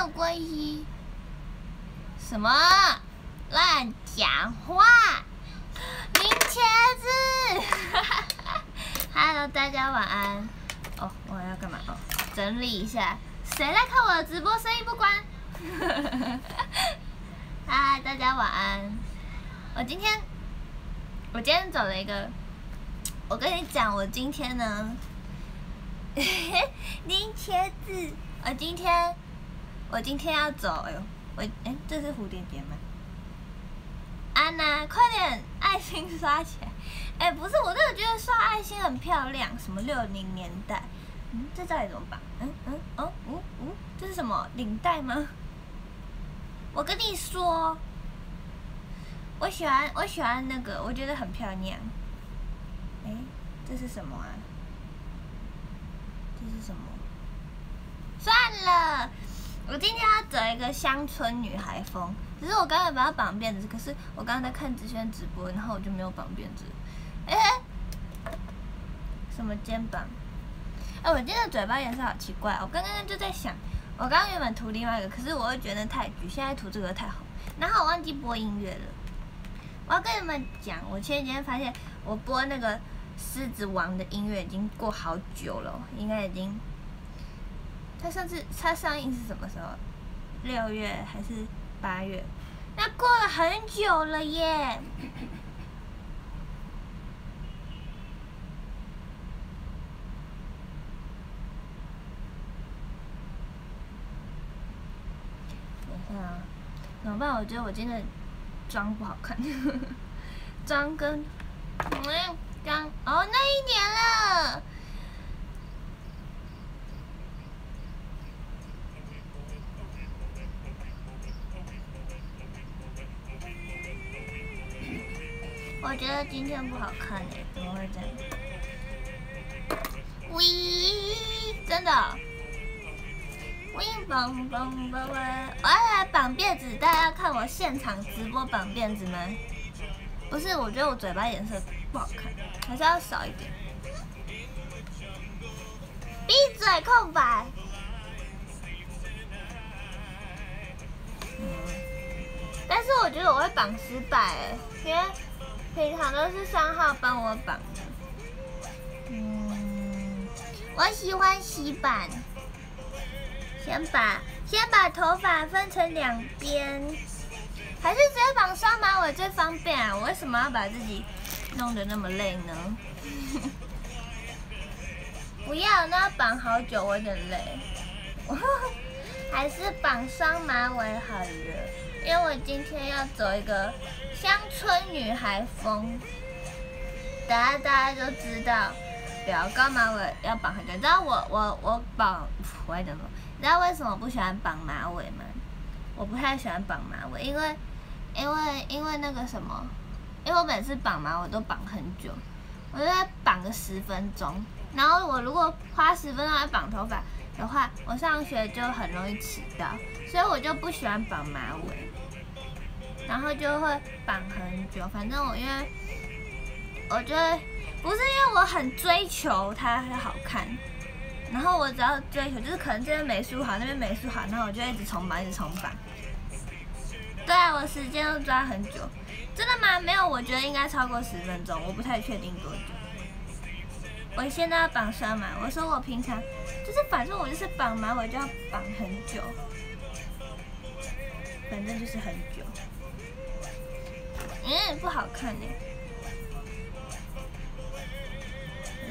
有关系。什么？乱讲话！林茄子，Hello，大家晚安。哦，我要干嘛？哦，整理一下。谁来看我的直播？声音不关。嗨，大家晚安。我今天，我今天走了一个。我跟你讲，我今天呢，林茄子，我今天，我今天要走。哎呦，我哎，这是蝴蝶结吗？安娜，快点，爱心刷起来！哎，不是，我真的觉得刷爱心很漂亮。什么六零年代？嗯，这到底怎么办？嗯嗯哦哦哦，这是什么领带吗？我跟你说，我喜欢我喜欢那个，我觉得很漂亮。哎，这是什么啊？这是什么？算了，我今天要整一个乡村女孩风。只是我刚才把它绑辫子，可是我刚刚在看子轩直播，然后我就没有绑辫子。哎，什么肩膀？哎，我今天的嘴巴颜色好奇怪。我刚刚就在想，我刚刚原本涂另外一个，可是我又觉得太橘，现在涂这个太红。然后我忘记播音乐了。我要跟你们讲，我前几天发现我播那个《狮子王》的音乐已经过好久了，应该已经。它上次它上映是什么时候？六月还是？八月，那过了很久了耶。等一下啊，怎么办？我觉得我今天妆不好看，妆跟嗯刚哦那一年了。我觉得今天不好看哎，怎么会这样？喂，真的？喂，绑绑绑绑！我要来绑辫子，大家要看我现场直播绑辫子吗？不是，我觉得我嘴巴颜色不好看，还是要少一点。闭嘴，空白。但是我觉得我会绑失败哎，因为。平常都是三号帮我绑的，嗯，我喜欢洗板，先把先把头发分成两边，还是直接绑双马尾最方便啊？我为什么要把自己弄得那么累呢？不要，那要绑好久，我有点累，还是绑双马尾好了，因为我今天要走一个。乡村女孩风，大家大家都知道，不要高马尾要绑很久。你知道我我我绑我爱怎么？你知道为什么不喜欢绑马尾吗？我不太喜欢绑马尾，因为因为因为那个什么，因为我每次绑马尾都绑很久，我就在绑个十分钟。然后我如果花十分钟来绑头发的话，我上学就很容易迟到，所以我就不喜欢绑马尾。然后就会绑很久，反正我因为我觉得不是因为我很追求它好看，然后我只要追求就是可能这边美术好，那边美术好，然后我就一直重绑，一直重绑。对啊，我时间都抓很久，真的吗？没有，我觉得应该超过十分钟，我不太确定多久。我现在要绑双马，我说我平常就是反正我就是绑马尾就要绑很久，反正就是很久。嗯，不好看呢。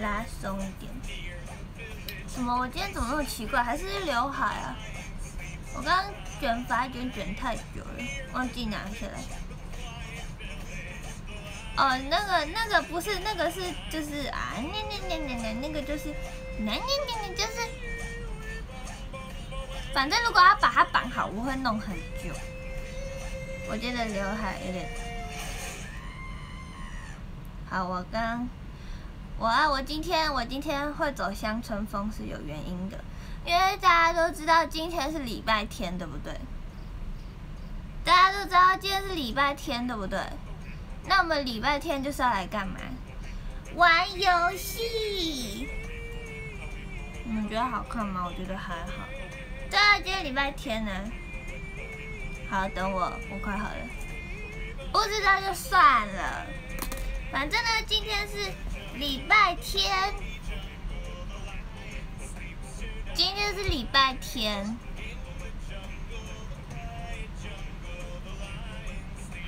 拉松一点。什么？我今天怎么那么奇怪？还是刘海啊？我刚刚卷发卷卷太久了，忘记拿下来。哦，那个那个不是那个是就是啊，那那那那那那个就是，那那那那就是，反正如果要把它绑好，我会弄很久。我觉得刘海有点。好，我刚，我啊，我今天我今天会走乡村风是有原因的，因为大家都知道今天是礼拜天，对不对？大家都知道今天是礼拜天，对不对？那我们礼拜天就是要来干嘛？玩游戏。你们觉得好看吗？我觉得还好。对啊，今天礼拜天呢。好，等我，我快好了。不知道就算了，反正呢，今天是礼拜天。今天是礼拜天。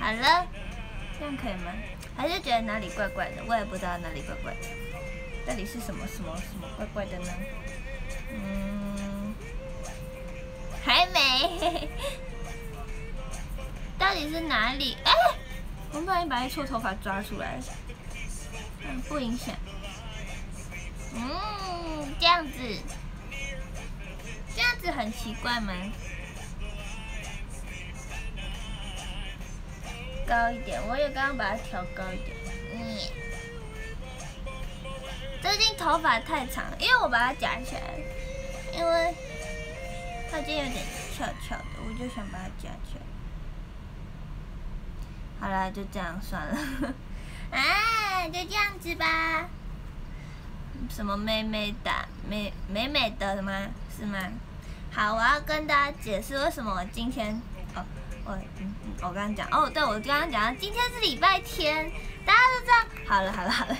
好了，这样可以吗？还是觉得哪里怪怪的？我也不知道哪里怪怪的。到底是什么什么什么怪怪的呢？嗯，还没。到底是哪里？哎，我不小心把一撮头发抓出来。嗯，不影响。嗯，这样子，这样子很奇怪吗？高一点，我也刚刚把它调高一点。嗯，最近头发太长，因为我把它夹起来，因为它今天有点翘翘的，我就想把它夹起来。好了，就这样算了。啊，就这样子吧。什么美美的、美美美的吗？是吗？好，我要跟大家解释为什么我今天哦，我嗯嗯，我刚刚讲哦，对，我刚刚讲今天是礼拜天，大家都知道。好了好了好了，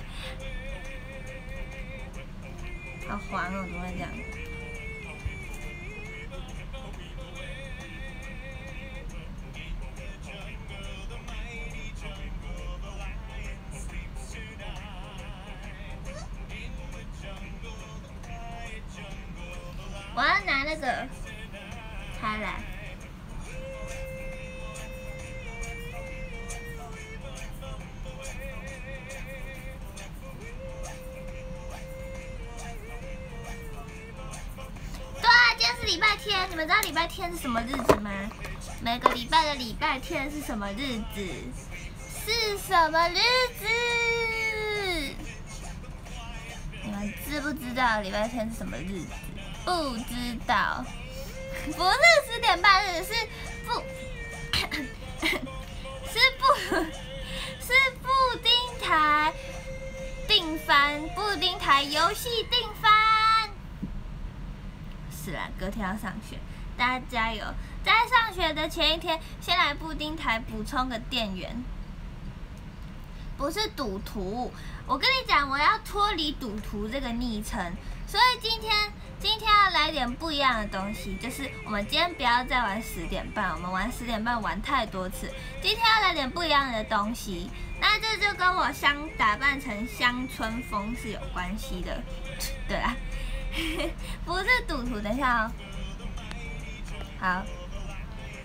好黄哦，怎么讲？知道礼拜天是什么日子？不知道，不是十点半日，是布，是布，是布丁台定番，布丁台游戏定番。是啦，隔天要上学，大家加油！在上学的前一天，先来布丁台补充个电源。不是赌徒，我跟你讲，我要脱离赌徒这个昵称，所以今天今天要来点不一样的东西，就是我们今天不要再玩十点半，我们玩十点半玩太多次，今天要来点不一样的东西，那这就跟我乡打扮成乡村风是有关系的，对啊，不是赌徒，等一下哦，好，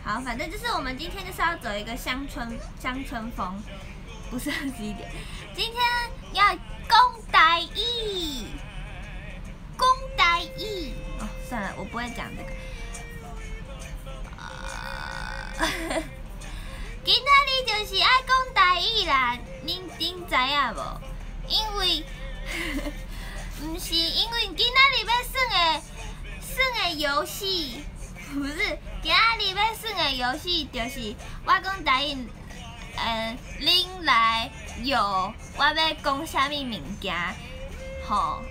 好，反正就是我们今天就是要走一个乡村乡村风。不是十一点，今天要公台义，公台义哦，算了，我不会讲这个。今仔日就是爱讲台语啦，恁恁知影无？因为，毋是因为今仔日要耍的耍的游戏，不是今仔日要耍的游戏，就是我讲台语。嗯，恁来有我要讲啥物物件？吼，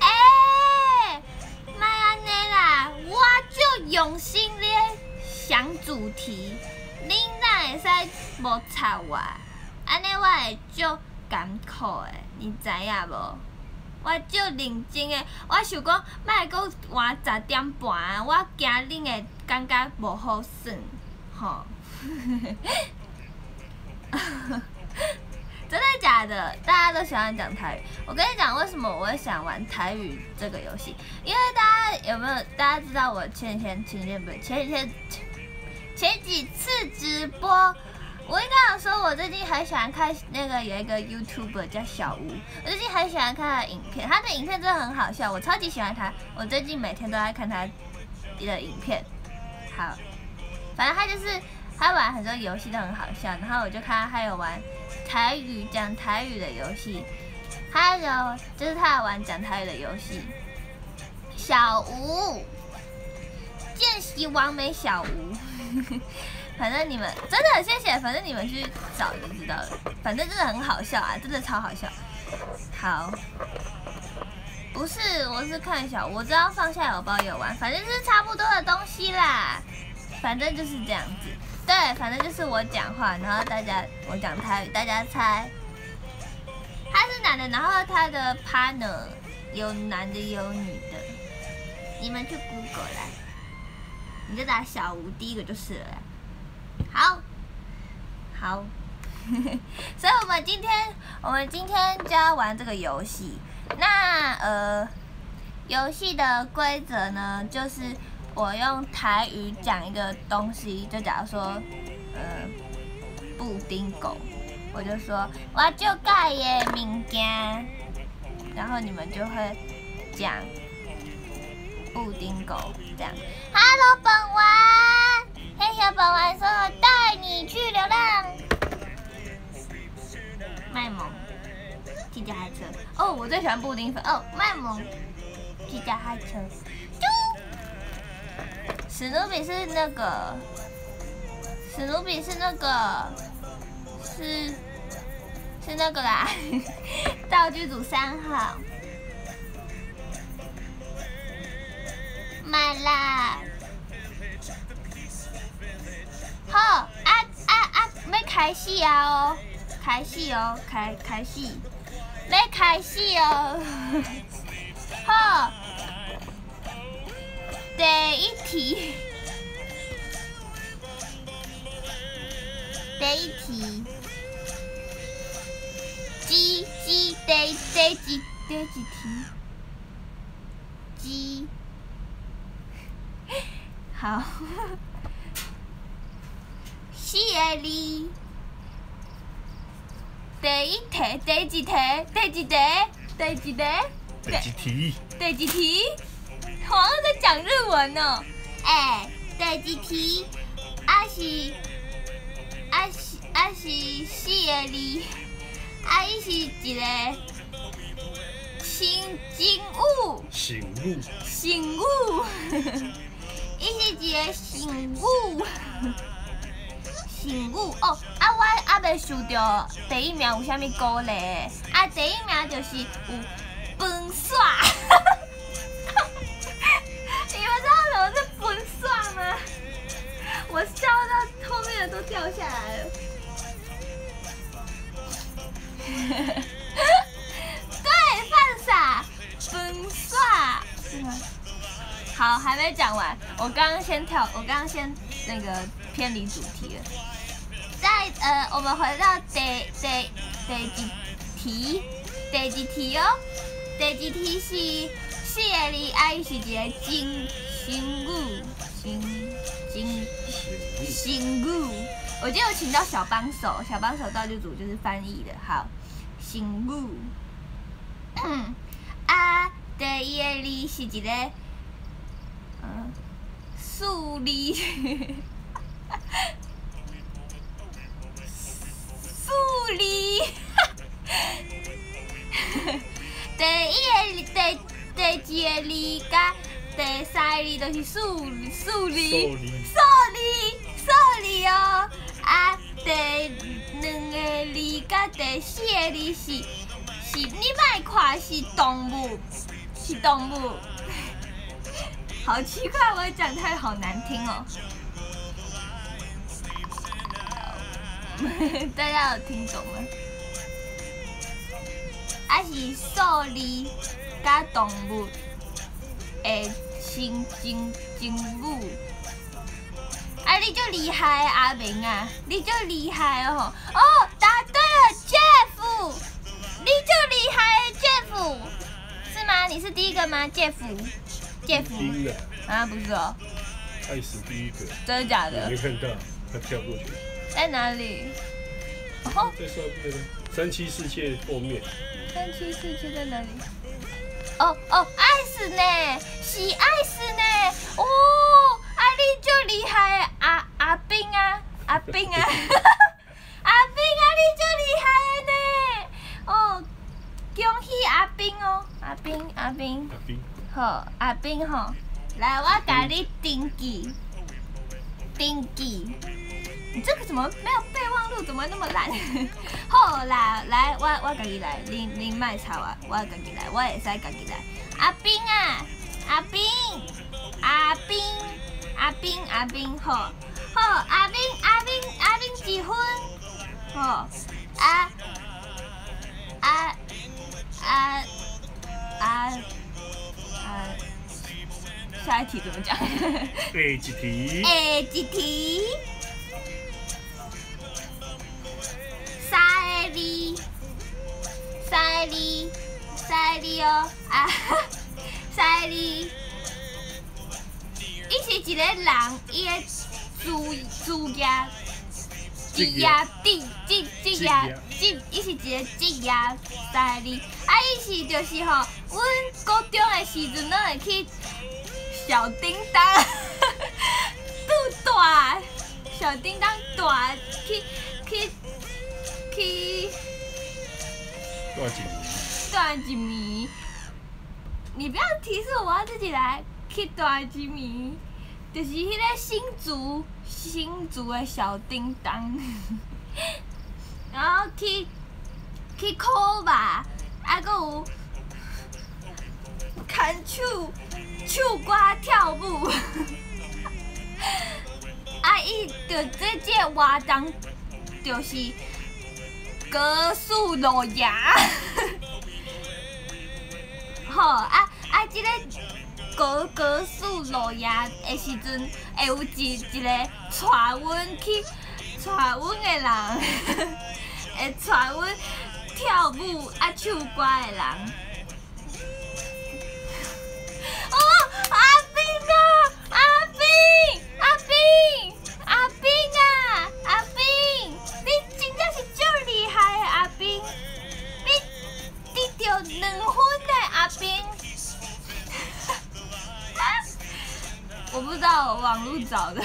哎，莫安尼啦，我就用心咧想主题，恁哪会使无插我？安尼我会足艰苦的，你知影无？我足认真的，我想讲莫搁换十点半，我惊恁会感觉无好耍，吼。真的假的？大家都喜欢讲台语。我跟你讲，为什么我会想玩台语这个游戏？因为大家有没有？大家知道我前几天、前几天不是前几天、前几次直播，我应该有说，我最近很喜欢看那个有一个 YouTuber 叫小吴，我最近很喜欢看他的影片，他的影片真的很好笑，我超级喜欢他。我最近每天都在看他的影片。好，反正他就是。他玩很多游戏都很好笑，然后我就看他还有玩台语讲台语的游戏，还有就是他玩讲台语的游戏。小吴，见习完美小吴，反正你们真的谢谢，反正你们去找就知道了。反正真的很好笑啊，真的超好笑。好，不是，我是看小，我知道放下有包有玩，反正是差不多的东西啦。反正就是这样子，对，反正就是我讲话，然后大家我讲台语，大家猜。他是男的，然后他的 partner 有男的也有女的，你们去 Google 来，你就打小吴，第一个就是了。好，好，所以我们今天我们今天就要玩这个游戏。那呃，游戏的规则呢，就是我用台语讲一个东西，就假如说，呃，布丁狗，我就说我就盖耶物件，然后你们就会讲布丁狗这样。Hello，本丸，嘿小本丸说带你去流浪，卖萌。骑脚踏车哦，我最喜欢布丁粉哦，卖萌骑脚踏车，史努比是那个，史努比是那个，是是那个啦，道具组三号，买啦！好啊啊啊，没开戏啊哦，开戏哦，开开戏。要开始哦，好，第一题，第一题，鸡鸡第第几第几题？鸡，好，四个字。第一题，第几题？第几题？第几题？第几题？第几题？好像在讲日文呢。哎，第几题？啊是，啊是，啊是四个字，啊伊是一个新景物。醒悟。醒悟。伊是一个醒悟。醒悟哦，啊我啊未想到第一名有啥物鼓励？啊第一名就是有分耍，掉下来了。对，犯傻，分耍是吗？好，还没讲完，我刚刚先跳，我刚刚先那个偏离主题了。在呃，我们回到第第第几题？第几题哦？第几题是四个字，爱是一个金新语，新金新物。我今天有请到小帮手，小帮手道具组就是翻译的。好，新物。啊，第一个字是一个嗯，树立。数理，第一个第第二个字加第三个字都是数数理，数理数理哦。啊，第两个字加第四个字是是，你莫看是动物，是动物。好奇怪，我讲太好难听哦。大家有听懂吗？啊是数字加动物的新精精物，啊你就厉害阿明啊，你就厉害哦！哦，答对了，Jeff，你就厉害，Jeff，是吗？你是第一个吗？Jeff，Jeff，啊不是哦，爱死第一个，真的假的？没看到，他跳过去。在哪里？哦，在上面呢，三七四七后面。三七四七在哪里？哦哦，爱死呢，是爱死呢。哦，阿你就厉害，阿阿冰啊，阿冰啊，阿冰啊，你就厉害 呢。哦，恭喜阿冰哦，阿冰阿冰。阿冰。好，阿冰吼，来我甲你登记，登记。你这个怎么没有备忘录？怎么那么烂？好啦，来，我我家己来，您您卖吵啊，我家己来，我会使家己来。阿冰啊，阿冰，阿冰，阿冰，阿冰，好，好，阿冰，阿冰，阿冰结婚？好，啊，啊，啊，啊，啊，下一题怎么讲？第几题？下一题，三个字，三个字，三个字哦，啊，三个字，是一个人，伊的主主业。职业职职职业职，伊是一个职业三个字，啊，伊是就是吼，阮高中的时阵，拢会去小叮当拄大，小叮当大去去去多少集？大一暝。你不要提示我，我要自己来去大一暝。就是迄个新竹新竹的小叮当，然后去去考吧，啊，搁有牵手唱歌跳舞，啊，伊着这这活动就是歌速路牙，好啊啊，这个。高高速路夜的时阵，会有一一个带阮去带阮的人，会带阮跳舞啊唱歌的人。哦，阿冰啊，阿冰，阿冰，阿冰啊，阿冰，你真正是足厉害的阿冰，你得到两分的阿冰。我不知道网络找的，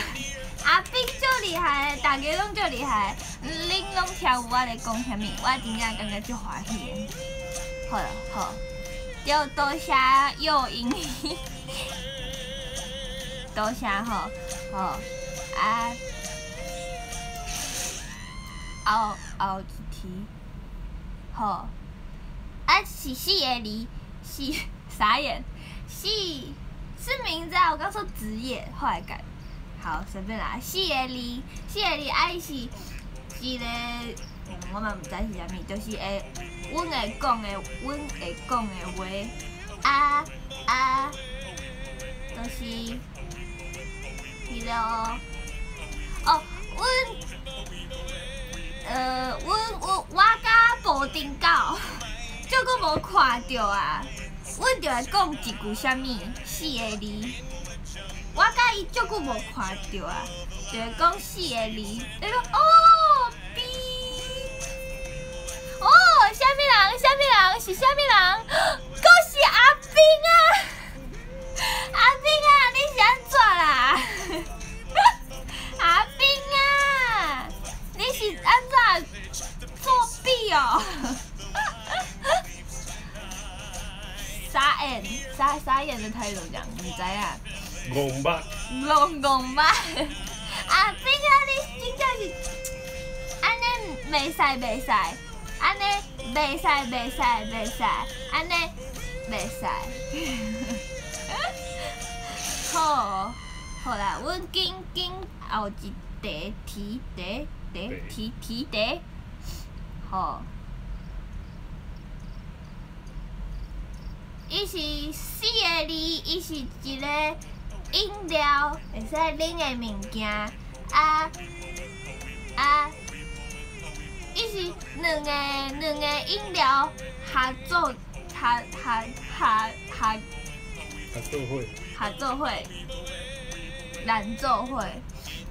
阿冰就厉害，大家拢就厉害，恁拢跳舞我咧讲虾米，我真正感觉足欢喜。好了好，就多谢诱因，多谢好，好啊，后后一题，好，啊是四个字，是傻眼，是。是名字啊！我刚说职业，后来改。好，随便啦。四个字，四个字，爱是一个，我嘛毋知是啥物，就是会，阮会讲的，阮会讲的话，啊啊，就是迄个哦，哦，阮，呃，阮我我甲布丁狗，就佫无看着啊。阮就会讲一句啥物四个字，我甲伊足久无看着啊，就会讲四个字，你说哦，B，哦，虾米人？虾米人？是虾米人？佫是阿冰啊！阿冰啊，你是安怎啦？阿冰啊，你是安怎作弊哦？眼，傻傻眼的态度讲，唔知啊。戆巴。戆戆巴。啊，冰啊，你真正是，安尼袂使袂使，安尼袂使袂使袂使，安尼袂使。好，好啦，阮紧紧后一题题题题题题题，好。伊是四个字，伊是一个饮料，会使啉的物件。啊啊，伊是两个两个饮料合作合合合合合作伙，合作伙，难做伙。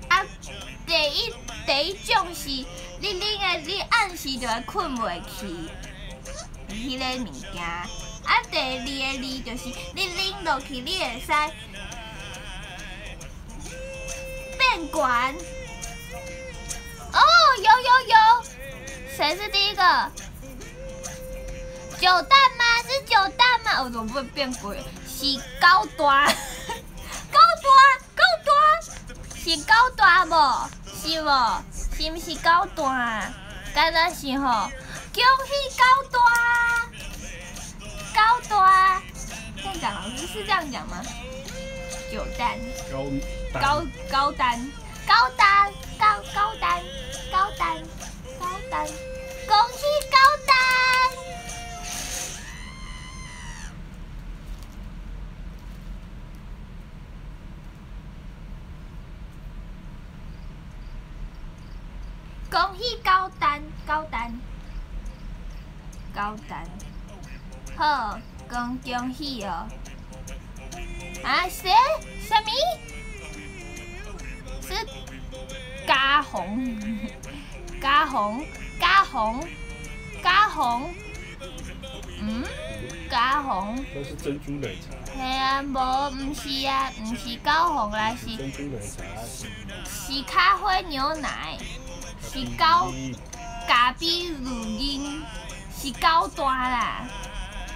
啊，第一第一种是你啉的，你暗时就会困袂去，伊迄个物件。啊，第二个字就是你拎落去，你会使变管。哦，有有有，谁是第一个？九蛋吗？是九蛋吗？我怎么会变鬼？是高端，高端，高端，是高端无？是无？是毋是高端？敢若是吼，恭喜高端！高端，讲，老师是这样讲吗？九单，高高高单，高单，高高单，高单，高单，恭喜高单！恭喜高单，高单，高丹，好，恭恭喜哦！啊，谁？什么？是嘉红，嘉红，嘉红，嘉红，嗯，嘉红。那是珍珠奶茶。系啊，无，毋是啊，毋是高红啦，是珍珠奶茶是是咖啡牛奶，是高咖啡乳音，是高端啦，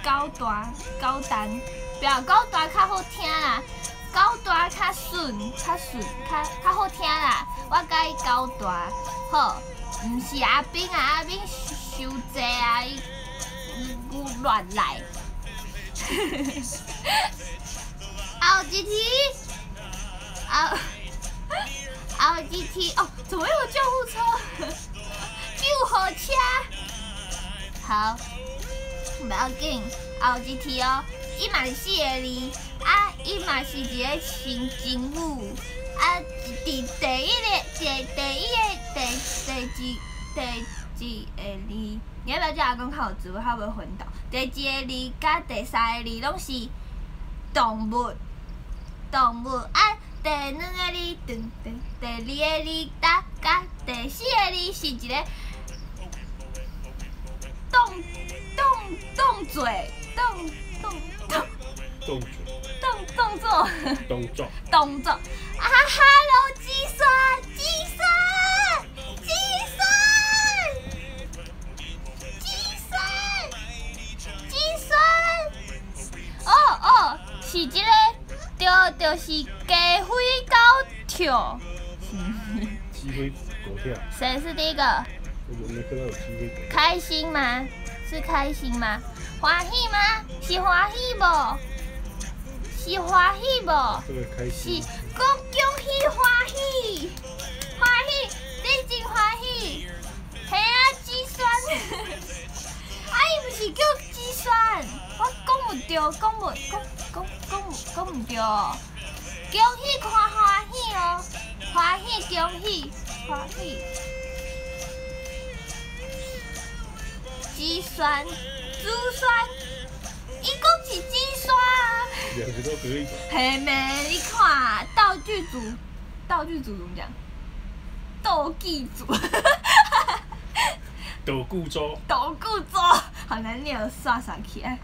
高端高单，不要高端较好听啦，高端较顺较顺较较好听啦，我介意高端，好，毋是阿斌啊，阿炳伤济啊，伊伊乱来。后一题，后后一题哦，怎么有救护车？救护车。好，不要紧，后一题哦，伊嘛是四个字，啊，伊嘛是一个新人物，啊，第第一个第第一个第第几第几个字？你要不要叫阿公看有字，我较袂昏倒。第一个字甲第三个字拢是动物，动物啊。第两个字，第第第二个字，甲甲第四个字是一个动动动嘴，动动动动作动动作动作动作啊！Hello，计算计算计算计算计算，哦哦，是这个，对，就是鸡飞狗跳。鸡飞狗跳，谁是第一个？我们没看到有鸡飞狗跳。开心吗？是开心吗？欢喜吗？是欢喜不？是欢喜不？这个开是心，恭恭喜欢喜，欢喜，你真欢喜。嘿啊，计算。啊，伊毋是叫计算，我讲唔对，讲唔讲讲讲唔讲唔对。恭喜看欢喜哦，欢喜恭喜欢喜。计算，珠算，伊讲是鸡酸啊。两个都可以。嘿妹，你看道具组，道具组怎么讲？道具组，斗固州，斗具组，好难念哦，刷刷起来。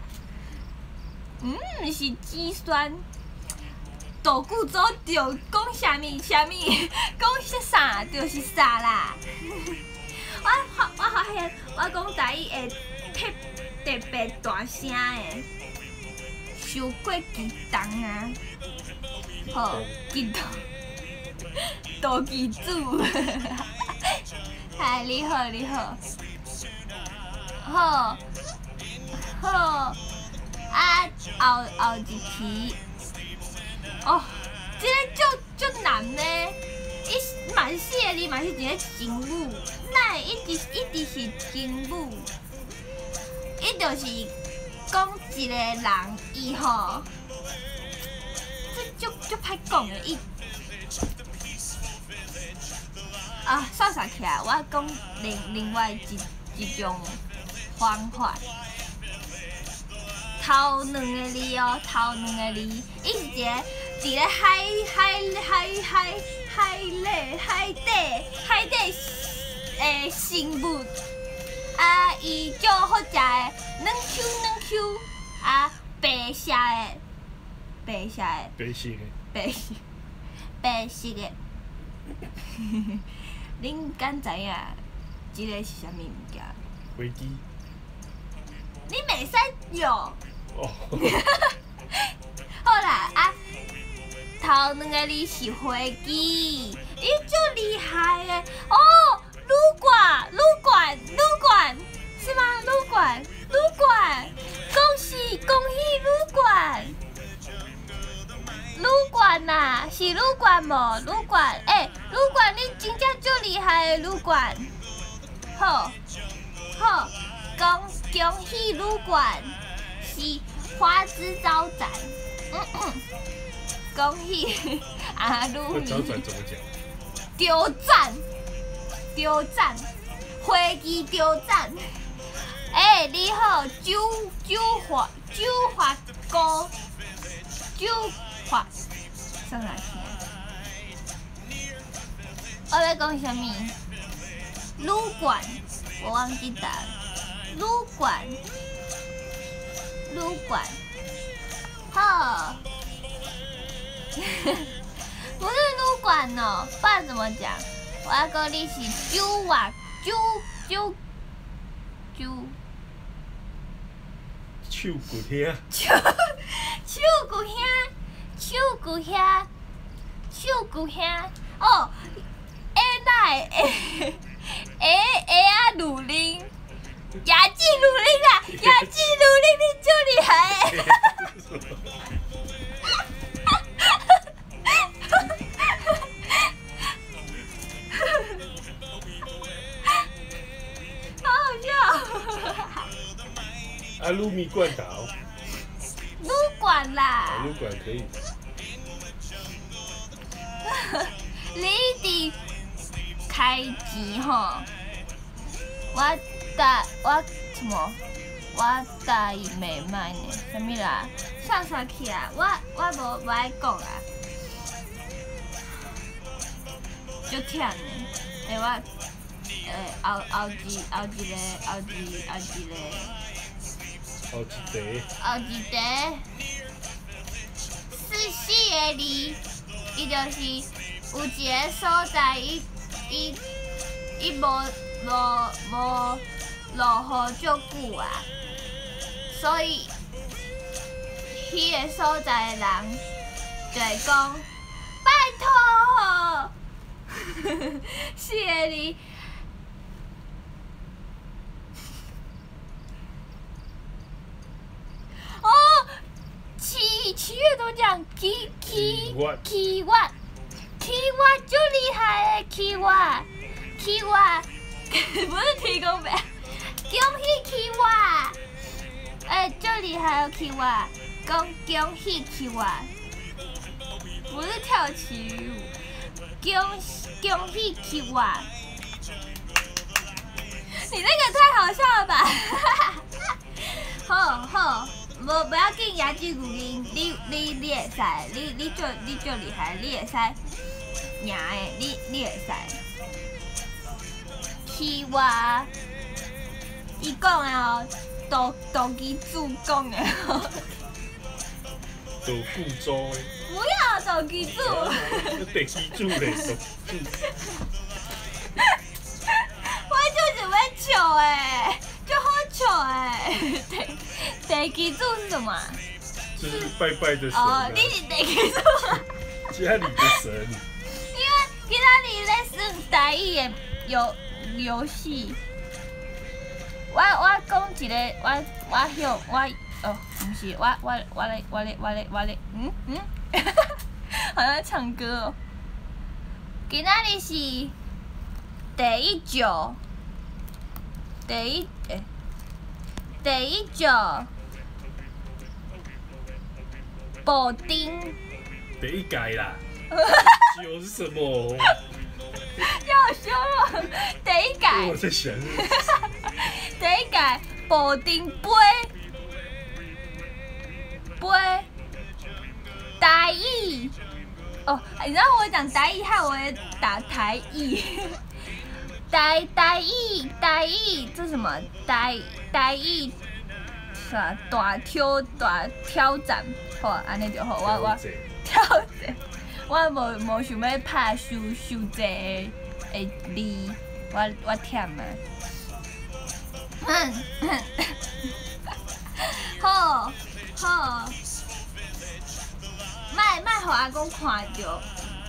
嗯，是鸡酸。道具组就讲啥物啥物，讲些啥就是啥啦。我我我发现，我讲台语会特特别大声的。伤过激动啊！好，激动，斗技组，嗨，你好，你好，好，好，啊，后后一题，哦，这个就就难呢，伊嘛是四个字，嘛是一个人物，那一直一直是人物，伊就是。讲一个人，伊吼，这就就歹讲的，伊啊，算算起来，我讲另另外一一种方法。头两个字哦，头两个字，伊是一个伫咧海海海海海里海底海底诶生物。啊，伊足好食的，软 Q 软 Q，啊，白色的，白色的，白色的，白色，白色的。恁敢知影即个是啥物物件？飞机。你袂使用。哦。好啦，啊，头两个字是飞机，伊足厉害的哦。撸管，撸管，撸管，是吗？撸管，撸管，恭喜恭喜撸管，旅馆呐，是旅馆无？旅馆，哎，旅馆你真正足厉害的旅馆。好，好，恭恭喜旅馆是花枝招展。嗯嗯恭喜阿鲁招展怎么讲？丢赞，丢赞，飞机丢赞。哎，你好，九九华九华哥，九华，上哪去？我要讲什么？旅馆，我忘记打。旅馆，旅馆，好。不是撸管哦，不然怎么讲？我要讲你是酒啊，酒酒酒。手骨兄，手手骨兄，手骨兄，手骨兄，哦，哎那哎哎哎啊鲁林，牙记鲁林啊，牙记鲁林你就厉害。好好笑。阿鲁米罐头，旅馆啦，旅馆可以。你伫开钱吼，我答我什么？我答伊袂歹呢，啥物啦？上上去啊！我我无无爱讲啊，就忝呢。诶，我诶后后一后一个后一后一个。后一题。后一题。四四个字，伊就是有一个所在，伊伊伊无无无落雨足久啊，所以迄个所在的人就会讲，四个字。哦，七七月都讲 K K K 哇，K 哇就厉害诶，K 哇，K 哇，不是提供呗，恭喜 K 哇，诶，就厉害哦，K 哇，恭恭喜 K 哇，不是跳起舞，恭恭喜 K 哇，你那个太好笑了吧，好好。无不要紧，牙齿骨音，你你你会使，你你做你做厉害，你会使赢的，你你会使。去我，伊讲的哦，道道基主讲的哦。道具组的。不要道基主。地基主嘞。我就是要笑诶，就好笑诶，对。地基主是什么？就是拜拜的神。哦，你是地基主。家里的神。因为其他里咧是台语的游游戏。我我讲一个，我我向我哦，不是，我我我咧我咧我咧我咧，嗯嗯，好像唱歌哦。今仔日是第一集，第一诶，第一集。布丁。第一届啦。九是什么？要羞了，第一届。我在想。第一届布丁杯，杯，台语。哦，你知道我讲台语，害我也打台语。台 台语台语这什么？台台语啥？大挑大挑战。好，安尼就好。我我挑战，我无无想要拍收收济的字，我我忝啊。嗯，好 好，卖卖互阿公看着，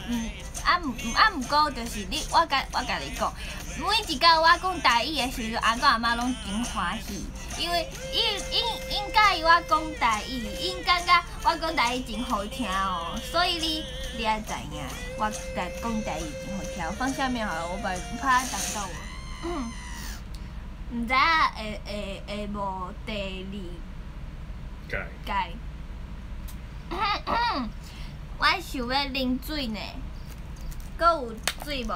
嗯，啊毋啊毋过就是你，我甲我甲你讲，每一个我讲台语的时阵，阿公阿妈拢真欢喜，因为因因因介意我讲台语，因感觉我讲台语真好听哦，所以你你要知影，我在讲台语真好听。放下面好了，我把怕它挡到我。嗯，毋知影会会会无第二改届。我想要啉水呢，搁有水无？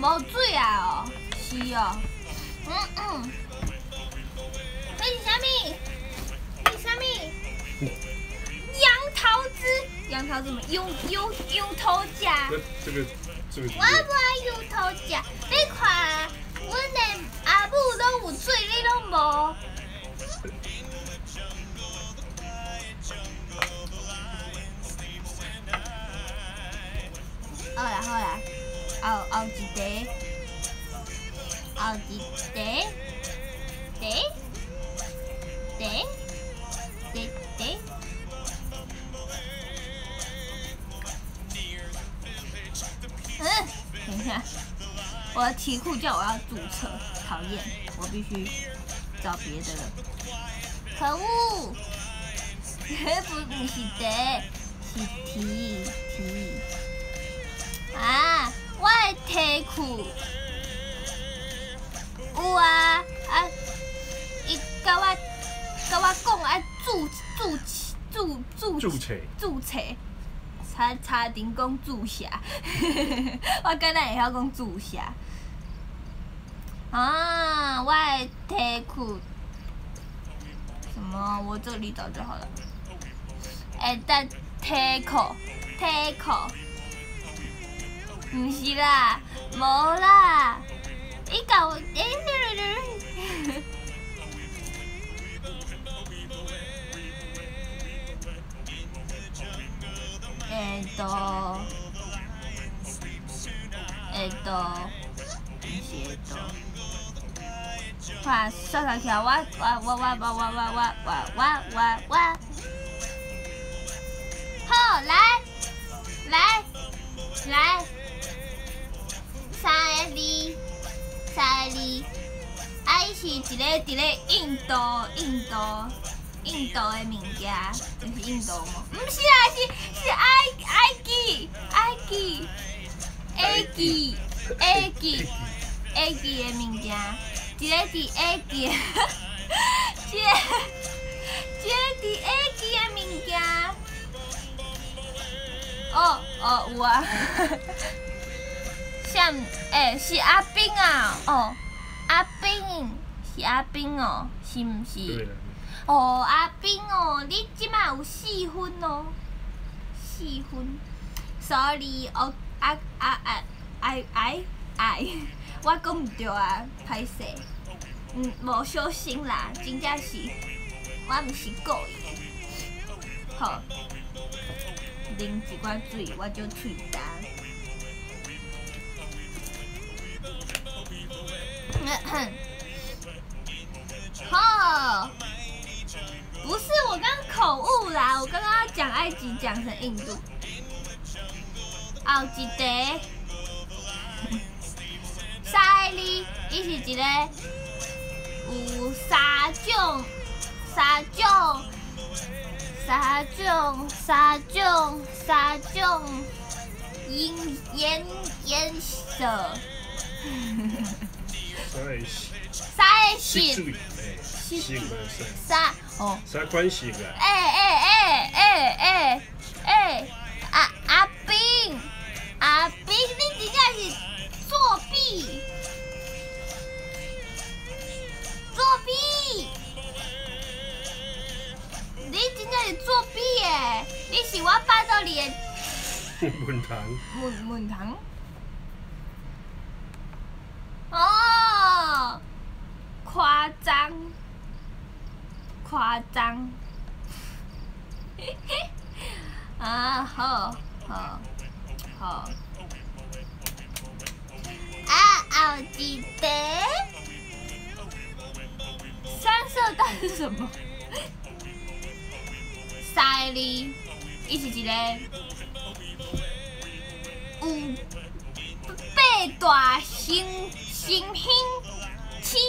无水啊哦，是哦。嗯嗯。这是啥物？这是啥物？杨桃汁，杨桃汁么？油油油头夹。那这个这个我不爱油头甲，你看，阮的阿母拢有水，你拢无。好啦好啦，后后一题，后一题，题，题，题题。嗯，等一下，我的题库叫我要注册，讨厌，我必须找别的了。可恶！不不是题，是题题。啊，我的题库有啊啊，伊甲我甲我讲啊注注注注注册注册。差差点讲注册，我敢若会晓讲注册。啊，我的体裤，什么？我这里早就好了。诶，但体裤，体裤，不是啦，无啦，伊搞，哎，对对诶。え诶と、えっと、えっ。ほらささきはわわわわわわわわわわわわ好来来来三个字三个字啊伊是一个伫咧印度印度印度的物件，就是印度吗？毋是啊，是是埃埃及埃及埃及埃及埃及的物件， 一个伫埃及，一个一个伫埃及的物件。哦哦有啊，像诶、是阿冰啊，哦阿冰是阿冰哦，是毋是？哦，阿冰哦，你即摆有四分哦，四分。Sorry，哦，啊啊啊，哎哎哎，我讲毋对啊，歹势。嗯，无小心啦，真正是，我毋是故意的。好，啉一罐水，我就喙干。好。不是我刚口误啦，我刚刚要讲埃及讲成印度。后一题，沙哩，伊是一个有三种、三种、三种、三种、三种颜颜颜色，三个是是水，诶，性啊，三。哦。啥啥关系啊？哎哎哎哎哎哎，阿阿斌，阿斌，你真正是作弊，作弊，你真正是作弊耶！你是我巴肚里的 文堂，文文堂。哦，夸张，夸张。啊，好，好，好。啊，后一题，三色蛋是什么？三三个字，伊是一个有八大星星星星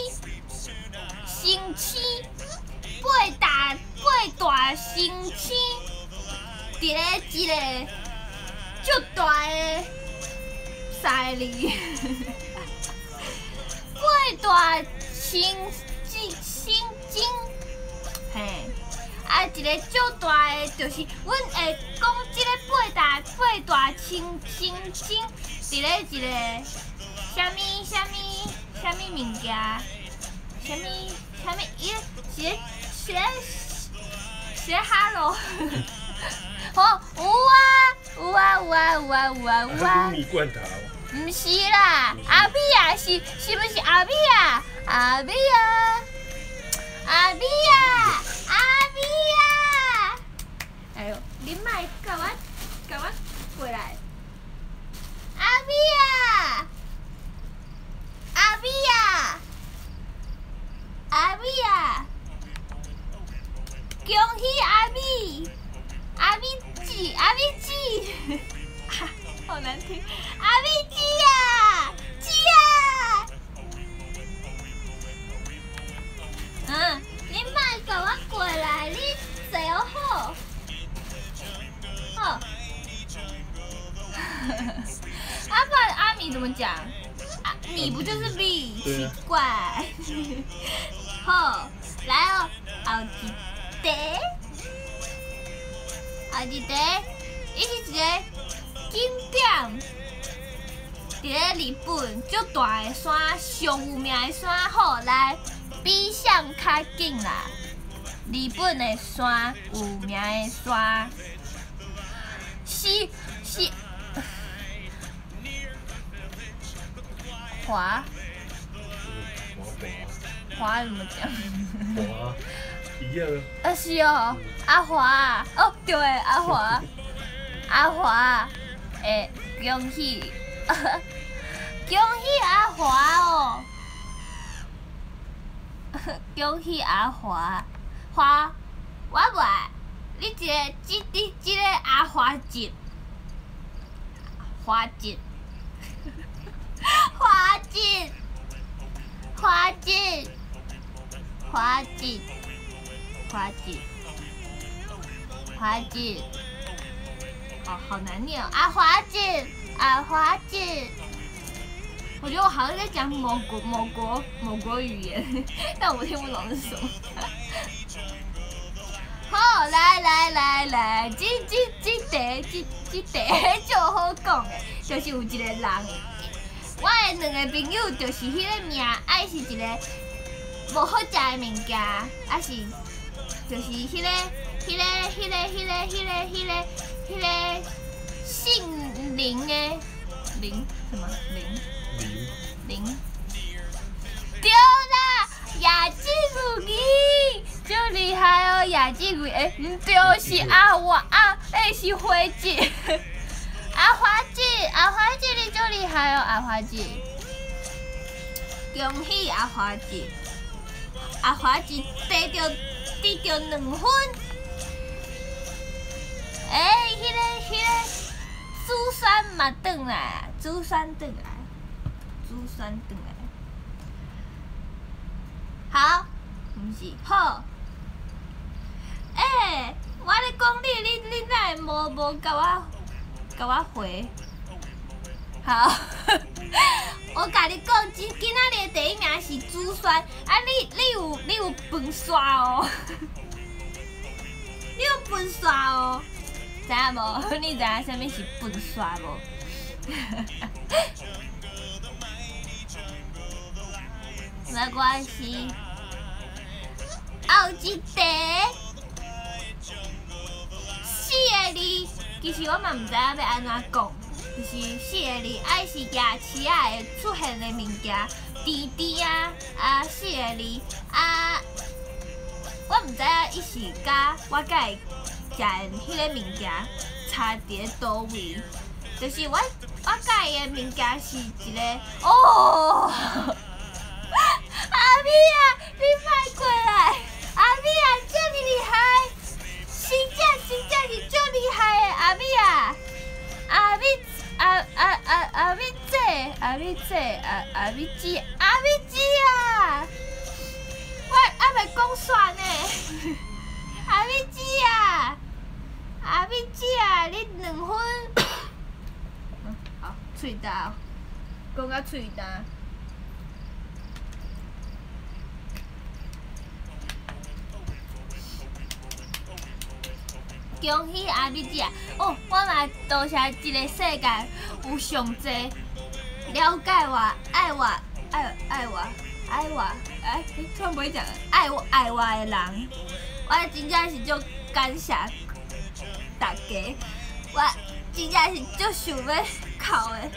星星八大八大星星，伫咧一个足大的三个字，八大星星星星，嘿。啊，一个足大的，就是阮会讲即个八大八大星星星，伫咧一个虾米虾米虾米物件，虾米虾米伊是是是哈喽，哦有啊有啊有啊有啊有啊有啊，米罐头，唔是啦，阿米啊是是不是阿米啊阿米啊阿米啊阿。哎呦，你卖甲我甲我过来！么讲？华一样啊。啊是哦，阿华。哦对，阿华。阿华，诶恭喜。恭喜阿华哦，恭喜阿华。华，我爱。你一个，即即即个阿花节，花节，花节，花节，花节，花节，花节，哦，好难念哦！阿花节，阿花节，我觉得我好像在讲某国某国某国语言，但我听不懂是什么。好，来来来来，这这这题这这题就好讲，就是有一个人，我的两个朋友就是迄个名，爱是一个无好食的物件，还是就是迄个迄个迄个迄个迄个迄个迄个姓林的林什么？林？林。林，对啦，雅静如意。就厉害哦，雅姐贵诶，就是阿华啊，诶是花姐，阿花姐，阿花姐你就厉害哦，阿花姐，恭喜阿花姐，阿华姐得着得着两分，诶，迄个迄个珠山嘛转来，珠山转来，珠山转来，好，毋是好。诶，我咧讲你，你你哪会无无甲我甲我回？好，我甲你讲，今今仔日第一名是珠酸，啊你你有你有笨刷哦，你有笨刷哦，知影无？你知影啥物是笨刷无？没关系，后一题。四个字，其实我嘛毋知影要安怎讲，就是四个字爱是举起爱会出现的物件。滴滴啊啊四个字啊我毋知影伊是甲我甲会食因迄个物件差伫倒位。就是我我甲伊的物件是一个哦阿米啊你快过来阿米啊遮尔厉害真正真正是遮厉害的阿米啊。阿米阿阿阿阿咪姐，阿咪姐，阿阿咪姐，阿咪姐啊！我阿未讲完呢，阿咪姐啊，阿咪姐啊，你两分。啊，好，喙大，讲啊喙大。恭喜阿咪姐！哦，我嘛多谢这个世界有上济了解我、爱我、爱爱我、爱我，哎，突然不会讲，爱我爱我的人，我真正是足感谢大家，我真正是足想要哭的，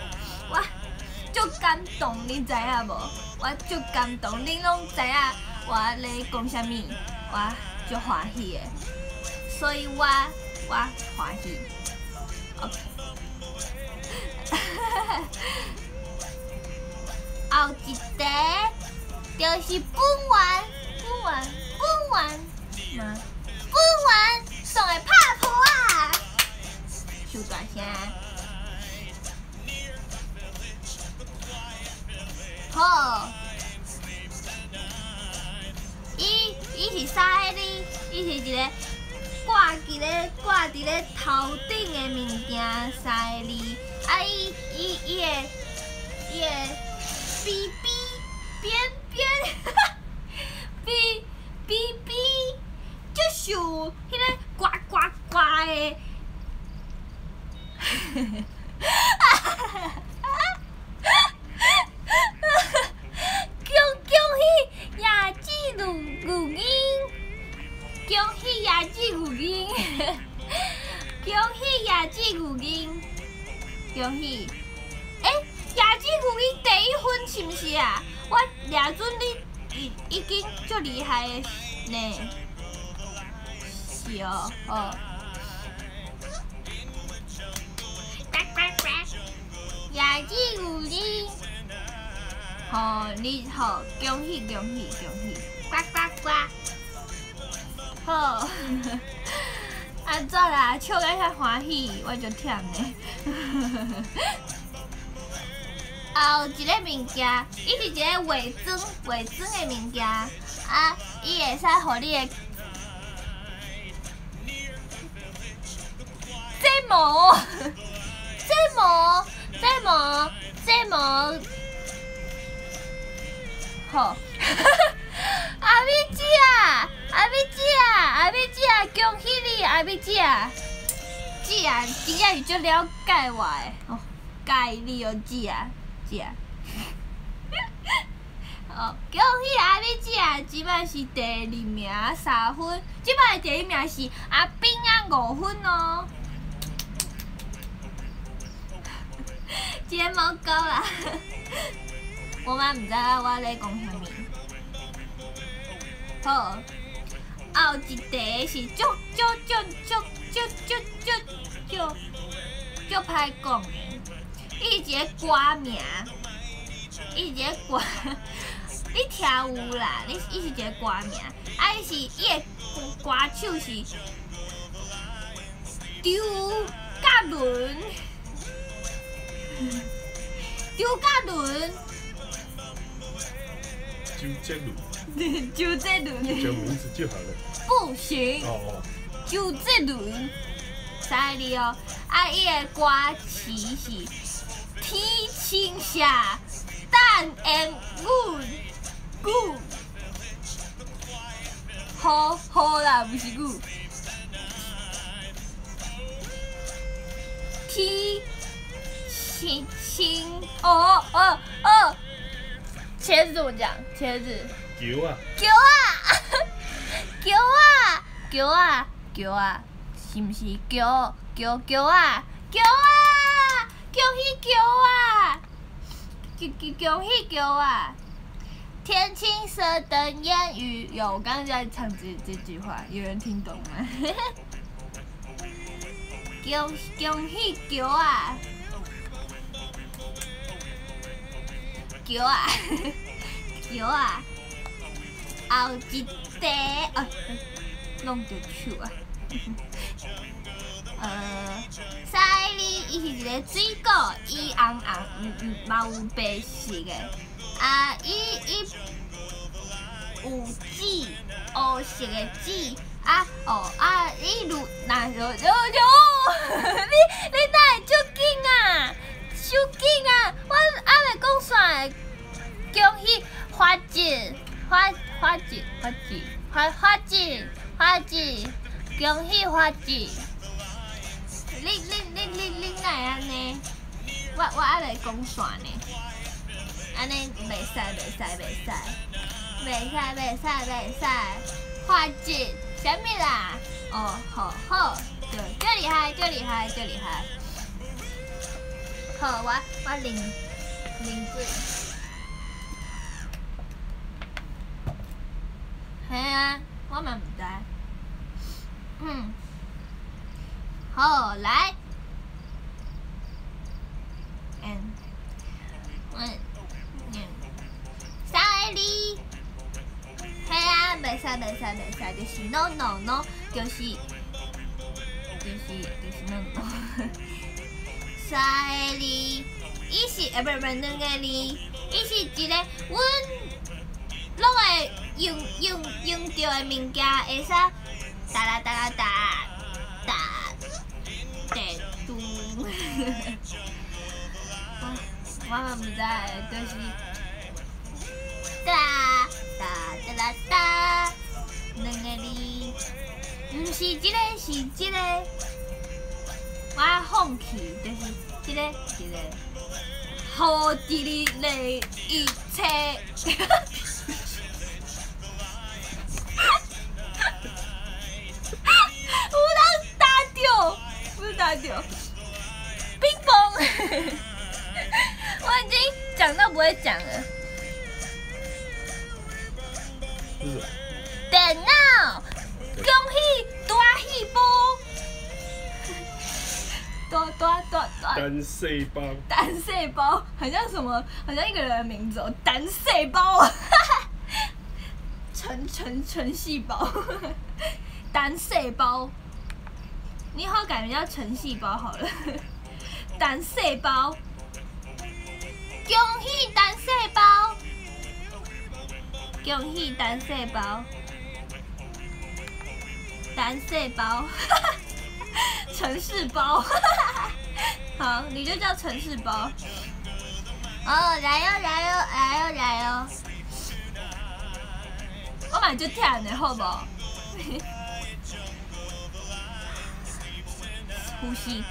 我足感动，你知影无？我足感动，恁拢知影我咧讲啥物，我足欢喜的。所以我我欢喜，OK。后一个就是本丸，本丸，本丸，本丸送的拍婆啊，收大声。好，伊伊是啥的？伊是一个。挂伫咧挂伫咧头顶的物件，三个字，啊伊伊伊个伊个哔哔边边，哔哔哔，就是迄个呱呱呱的。恭恭喜雅纪录录音！恭喜雅纪录音！恭喜雅纪录音！恭喜！哎，雅纪录音第一分是毋是啊？我抓准你已已经足厉害的呢。是哦，哦。雅纪录音！好，你好，恭喜恭喜恭喜！呱呱呱！好，安怎啦？笑得遐欢喜，我就忝呢。后一个物件，伊是一个化妆、化妆的物件，啊，伊会使互你的睫毛、睫毛、睫毛、睫毛，好。阿咪姐啊，阿咪姐啊，阿咪姐啊，恭喜你，阿咪姐啊！姐啊，真正是足了解我诶，哦，介你哦，姐啊，姐啊。哦，恭喜阿咪姐啊！即摆是第二名三分，即摆第一名是阿冰啊五分哦。今天冇够啦，我嘛毋知影我咧讲啥物。好，后一题是足足足足足足足足足歹讲的，伊一个歌名，伊一个歌，你听有啦？你伊是一个歌名，啊，伊是伊个歌手是周杰伦，周杰伦，周杰伦。周杰伦，叫名字就好了。不行。哦哦。周杰伦，在里哦。啊，伊个歌词是天青下，淡 and good good。好好啦，不是 good。天青青，哦哦哦。茄子怎么讲？茄子。球啊！球啊！球啊！球啊！球啊！是毋是球？球球啊！球啊！恭喜球啊！恭恭恭喜球啊！天青色等烟雨，有我刚刚在唱这这句话，有人听懂吗？恭恭喜球啊！球啊！球啊！后一题，啊，弄着手啊！呃，赛利伊是一个水果，伊红红，嗯嗯，嘛有白色的，啊，伊伊有籽，黑色的籽，啊哦啊，伊如那就就就，你你哪会足紧啊？手紧啊！我还未讲煞，恭喜花姐，花花姐，花姐，花花姐，花姐，恭喜花姐！你你你你你哪会安尼？我我还未讲煞呢，安尼袂使袂使袂使，袂使袂使袂使，花姐，啥物啦？哦，好好，对，最厉害，最厉害，最厉害。好，我我啉啉水。系啊，我嘛毋知。嗯，好来，嗯，我嗯，三个字，系啊，袂使袂使袂使，就是 no no no，就是就是 就是 no no。三个字，伊是啊，不是不是两个字，伊是一个阮拢会用用用着的物件，会使哒啦哒啦哒哒哒嘟。我 我嘛毋知，就是哒哒哒啦哒，两个字，毋是即个，是即个。我放弃，就是即个一个好地理类一切。有人打掉，不是打掉，冰封。我已经讲到不会讲了。电脑，恭喜大喜报！多多多多。单细胞。单细胞，好像什么？好像一个人的名字哦，单细胞。纯纯纯细胞，单细胞。你好，改名叫纯细胞好了。单细胞，恭喜单细胞，恭喜单细胞，单细胞。城市包，好，你就叫城市包。哦，来哟来哟来哟来哟！我买就甜的好不？呼吸，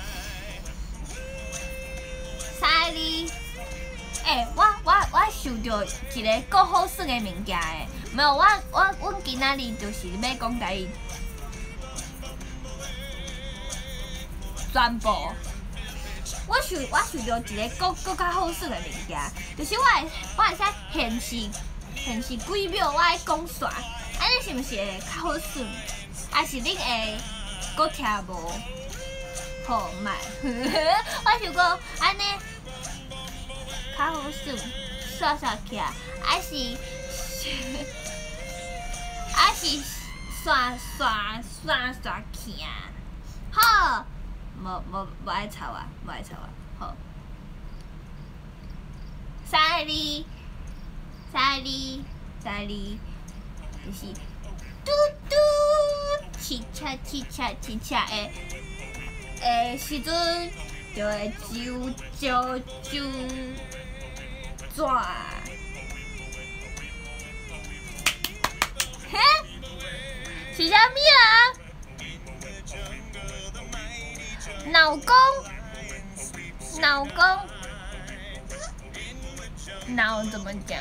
三哩。哎，我我我想到一个够好耍的物件哎，没有我我我今仔日就是要讲台语。全部，我想我想到一个更更较好耍的物件，就是我会我会使现实现实几秒我爱讲煞，安尼是毋是会较好耍？还是恁会搁听无？好卖，我想讲安尼较好耍，刷刷起来，还是还是刷刷刷刷起啊？好。无无无爱吵啊，无爱吵啊，好。三个字，三个字，三个字，就是嘟嘟，汽车汽车汽车的的时阵，就会啾啾啾转。嘿，是啥物啊？脑公，脑公，脑怎么讲？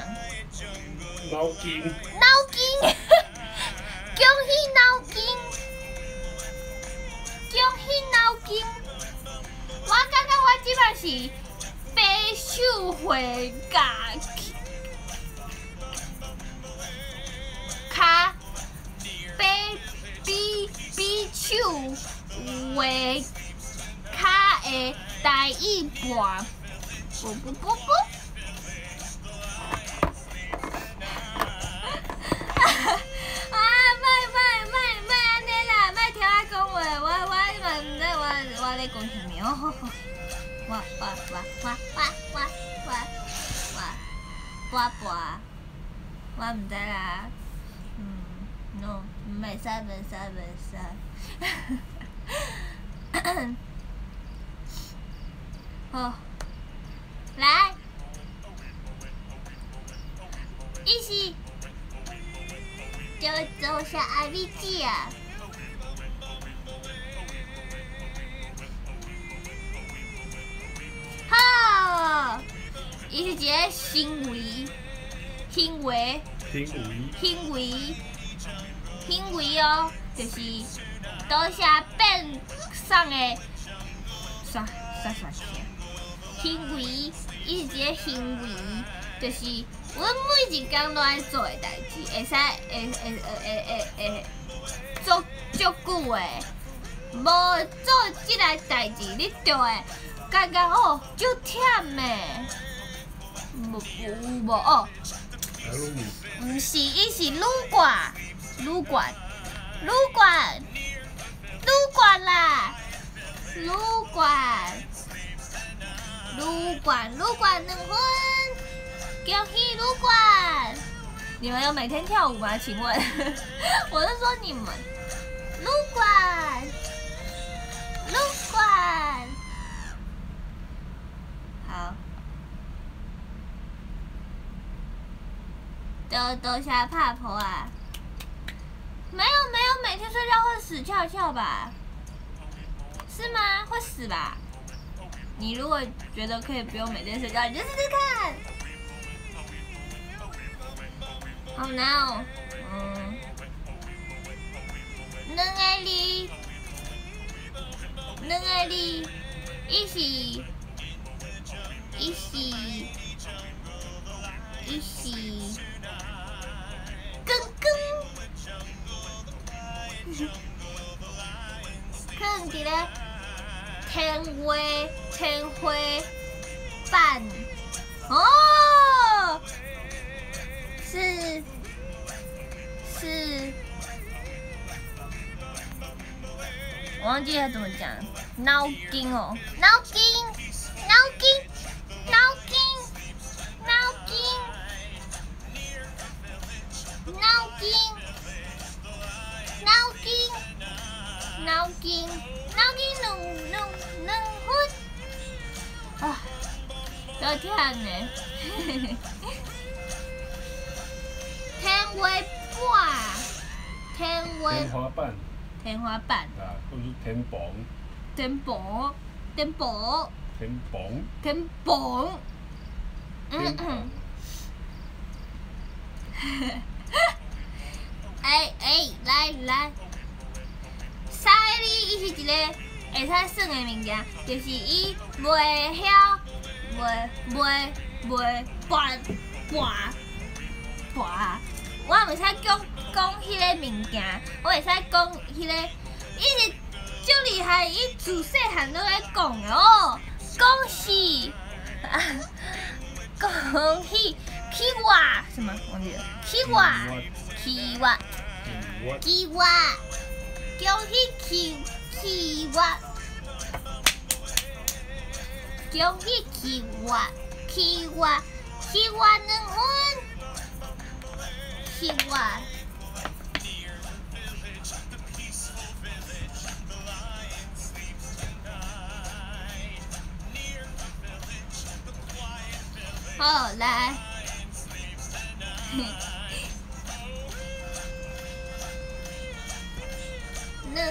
脑筋。脑筋，恭喜脑筋，恭喜脑筋。我感觉我即摆是白手回家，卡白比比手回。卡的第一半，不不不不，啊！卖卖卖卖安尼啦，卖听我讲话，我我嘛毋知我我咧讲什么哦？我我我我我我我我我我，我毋知啦。嗯，no，袂使袂使袂使。好，来，一起。就走下 I V G 啊！好，伊是一个行为，行为，行为，行为，行为哦，就是多下变送的，刷刷刷钱？行为，伊是一个行为，就是阮每一工都爱做的代志，会使会会会会会做足久的，无做即个代志，你就会感觉哦，足忝诶。无有无哦？毋是，伊是旅馆，旅馆，旅馆，旅馆啦，旅馆，旅馆，旅馆两分，恭喜旅馆！你们有每天跳舞吗？请问，我是说你们，撸管，撸管，好。都都下怕婆啊！没有没有，每天睡觉会死翘翘吧？是吗？会死吧？你如果觉得可以不用每天睡觉，你就试试看。好难哦，嗯，两个你，两个你，一起，一起，一起。更更，可能伫咧天花天花板哦，是是，我忘记了怎么讲，脑筋哦，脑筋脑筋脑筋脑筋。脑筋，脑筋，脑筋，脑筋弄弄弄分啊！要听呢，天花板，天花天花板，天花板，啊，或是天棚，天棚，天棚，天棚，天棚，天棚，哎哎，来来，沙利伊是一个会使算的物件，就是伊袂晓，袂袂袂拔拔拔。我袂使讲讲迄个物件，我会使讲迄个，伊是足厉害，伊自细汉都在讲的哦。恭喜，恭喜！奇瓦什么？忘记了。奇瓦，奇瓦，奇瓦，叫我起起我，叫我起我起我起我灵魂，起我。好，来。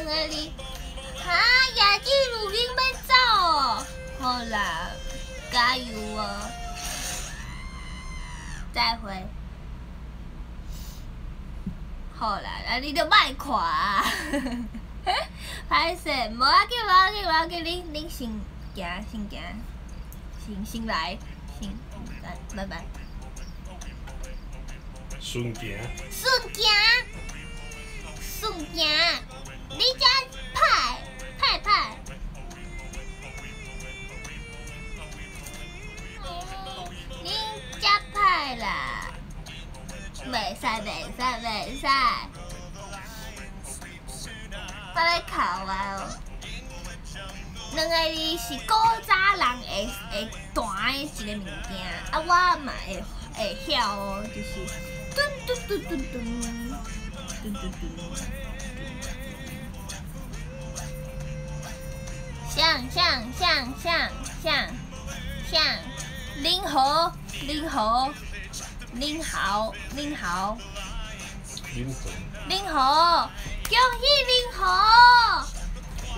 两个哩，哈，野鸡鲁冰被走哦，好啦，加油哦，再会，好啦，那你就卖垮，歹势，无要紧，无要紧，无要紧，恁恁先行，先行，先先来，先来，拜拜。顺行，顺行，顺行，你家派派派，你家派啦，未使，袂使，袂使，快快考完。两个字是古早人会。会。弹的一个物件，啊，我嘛会。会。晓哦，就是咚咚咚咚咚，咚咚咚。向向向向向向！零好零好零好零好零好，恭喜零好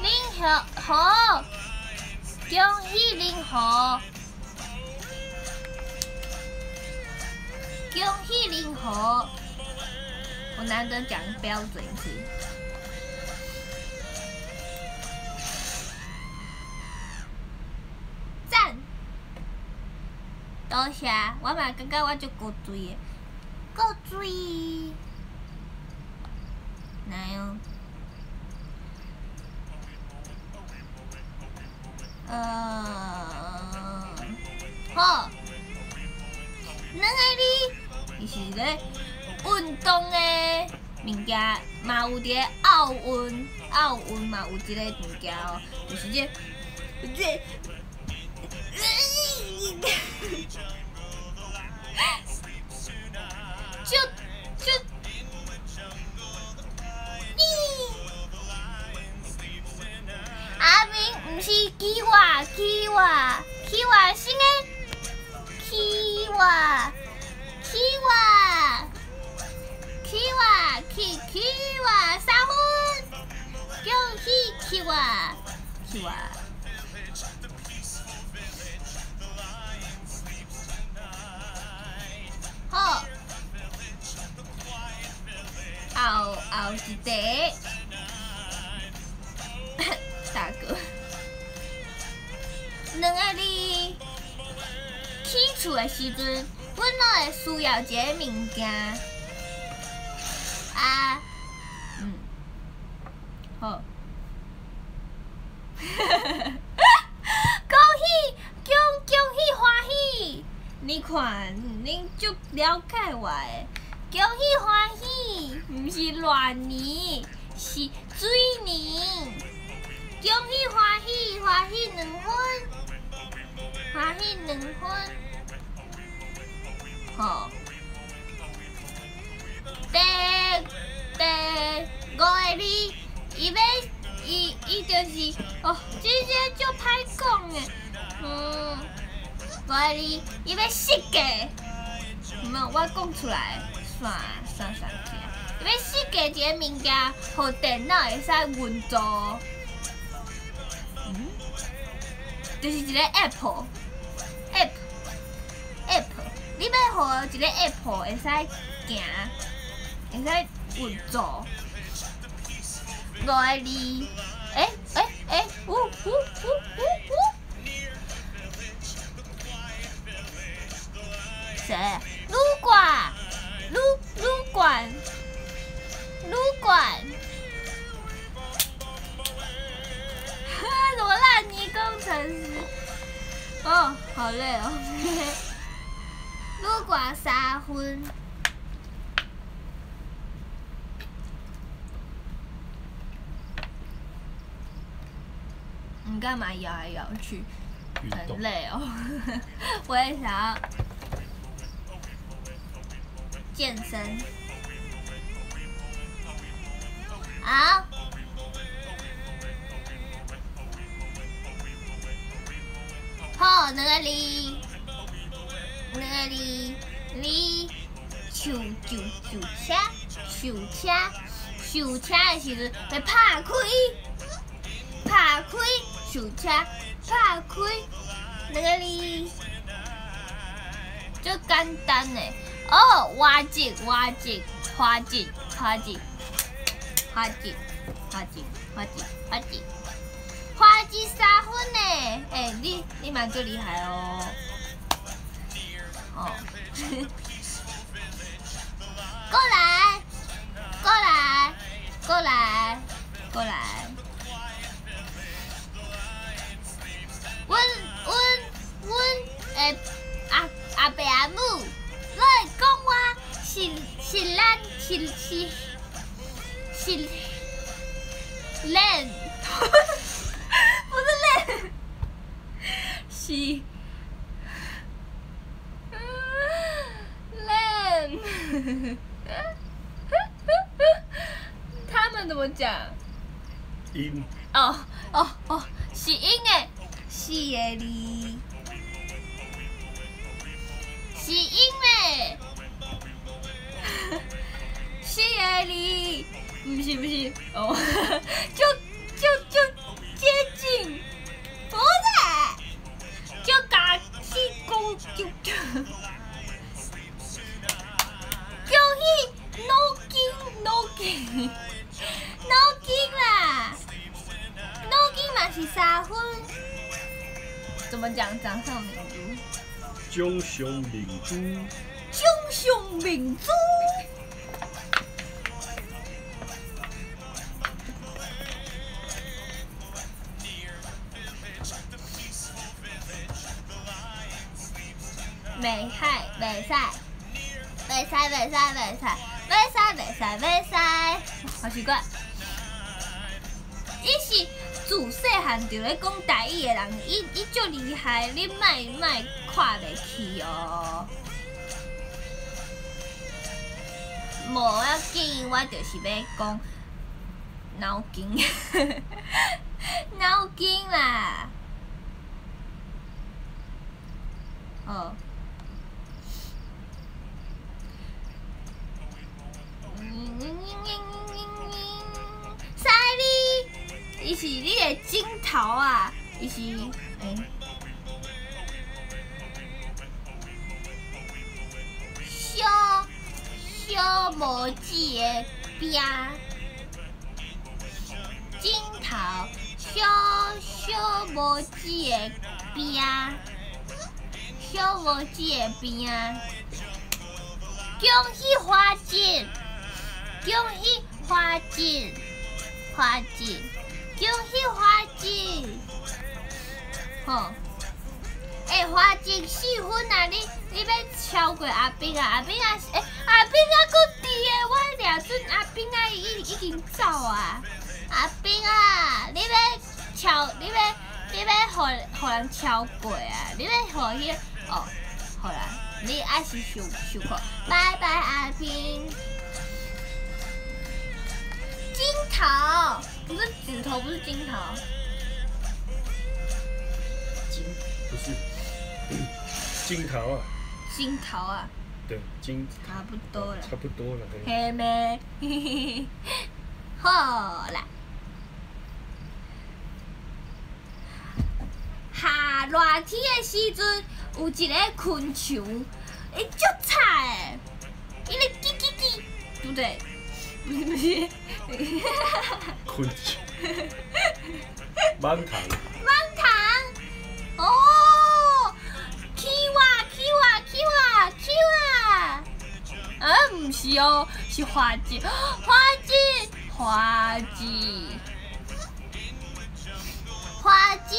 零好号，恭喜零号，恭喜零号。我难得讲标准字。多谢，我嘛感觉我足够水的，够水。来哦。呃，好，两个字，伊是咧运动的物件，嘛有伫奥运，奥运嘛有一个物件哦，就是这这。就就，你阿明唔是 kiwi kiwi kiwi 新个 kiwi kiwi kiwi ki kiwi 洗碗，叫起 kiwi kiwi。好，嗷嗷是得，大哥，两个字起厝的时阵，阮拢会需要一个物件，一个 Apple，App，App，你要互一个 Apple 会使行，会使运作，五个字，诶诶诶，呜呜呜呜呜。谁？撸管，撸撸管，撸管。好累哦。撸管三分。你干嘛摇来摇去？很累哦。我也想要。健身，好，好，那个哩，那个哩，哩，手就手车，手车，手车的时阵要拍开，拍开，手车，拍开，那个哩，就简单的。哦，挖井，挖井，挖井，挖井，挖井，挖井，挖井，挖井，花枝三分呢！哎，你你蛮最厉害哦！哦，过来，过来，过来，过来，温温温，哎，阿阿爸阿母。来讲我是是咱是是是练，不是练。是烂。他们怎么讲？音。哦哦哦，是音诶，是诶哩，是音诶，是诶哩，不是不是，哦，就 是三分，怎么讲掌上明珠？中雄明珠，中雄明珠。袂使，袂使，袂使，袂使，袂使，袂使，袂使，袂使，好奇怪。自细汉就咧讲台语的人，伊伊足厉害，你莫莫看袂起哦。无要紧，我就是要讲脑筋，脑筋啦。哦。伊是你的镜头啊，伊是诶。小小魔子的饼，镜头小小魔子的饼，小魔子的饼，恭喜花姐！恭喜花姐，花姐，恭喜花姐！吼，哎，花姐四分啊！你你要超过阿兵啊？阿兵啊，哎，阿兵啊，搁伫诶！我掠准阿兵啊，已已经走啊！阿兵啊，你要超，你要你要互互人超过啊？你要互迄哦，好啦，你爱是受受苦，拜拜阿兵，镜头不是指头，不是金桃，金不是。金桃啊，金桃啊，对，金。差不多了，差不多了。嘿嘿咩？嘿嘿嘿，好啦，下热天的时阵，有一个昆虫，伊足吵的，伊咧叽叽叽，对不对？不是，昆虫，蟒虫，蟒虫，哦，kiwa kiwa 啊呃，不是哦，是花枝，花枝，花枝，花枝，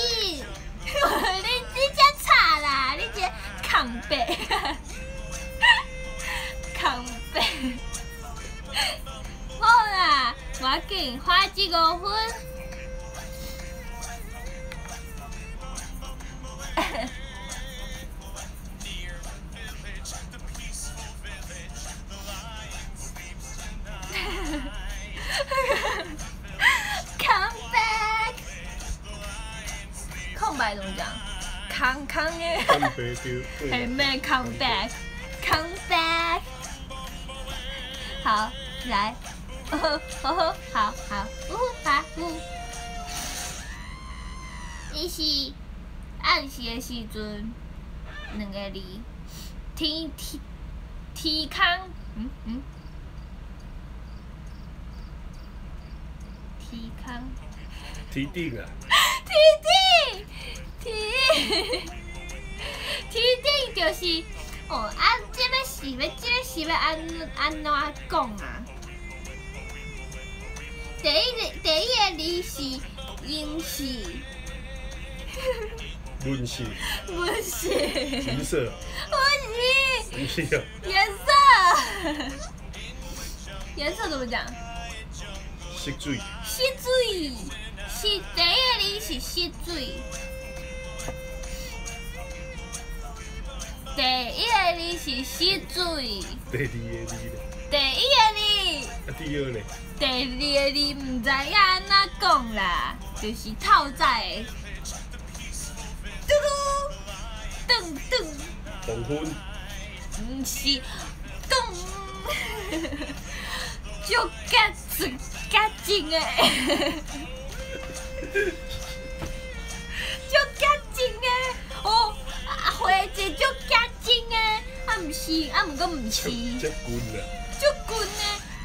你你这吵啦，你这抗背，抗背。好啦，我要紧，花几五分。Come back，空白怎么讲？康康耶。干杯丢，还没 come back，come back。好，来，哦吼哦吼，好好，呜哈呜。伊是暗时的时阵，两个字，天天天空，嗯嗯，天空，天顶啊，天顶，天，天顶就是。哦，啊，这个是要，这个是要安安怎讲啊？第一个第一个字是银是，温是，不是，橘色，不是，不是啊，颜色，颜色怎么讲？色水，湿水，是第一个字是湿水。第一个字是死水，第二个字。咧，第一个字。啊第二咧，第二个字毋知影安怎讲啦，就是透早的，嘟嘟，顿顿，黄昏，毋是顿，足甲准甲真的，足甲真的，哦，啊，花姐足甲真的，啊，毋是，啊，毋过毋是。这滚啦，足近呢，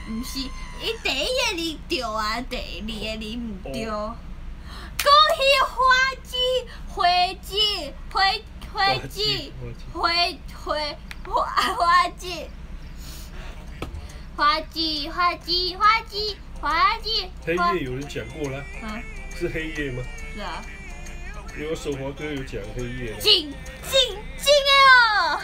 毋是，伊第一个字对啊，第二个字毋对。恭喜花枝，花枝，花花枝，花花花花枝，花枝花枝花枝花枝。黑夜有人讲过了，啊，是黑夜吗？是啊，因为手华哥有讲黑夜啦，静静静的哦。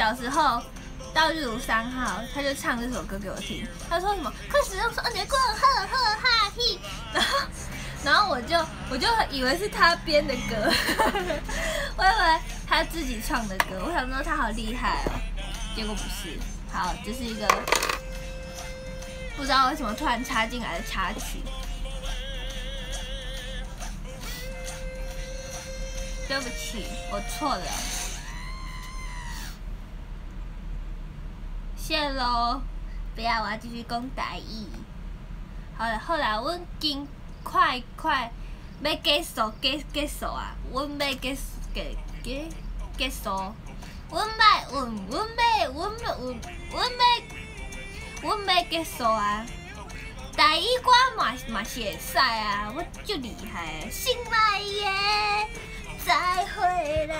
小时候到日如三号，他就唱这首歌给我听。他说什么？快使用双节棍，呵呵哈嘿。然后，然后我就我就以为是他编的歌，我以为他自己唱的歌。我想说他好厉害哦，结果不是。好，这是一个不知道为什么突然插进来的插曲。对不起，我错了。谢喽，不要，我要继续讲台语。好了，好啦，阮紧快快要结束结结束啊！阮要结结结结束。阮要阮阮要阮要阮阮要阮要结束啊！台语歌嘛嘛是会使啊，我足厉害的，心爱的。再回来，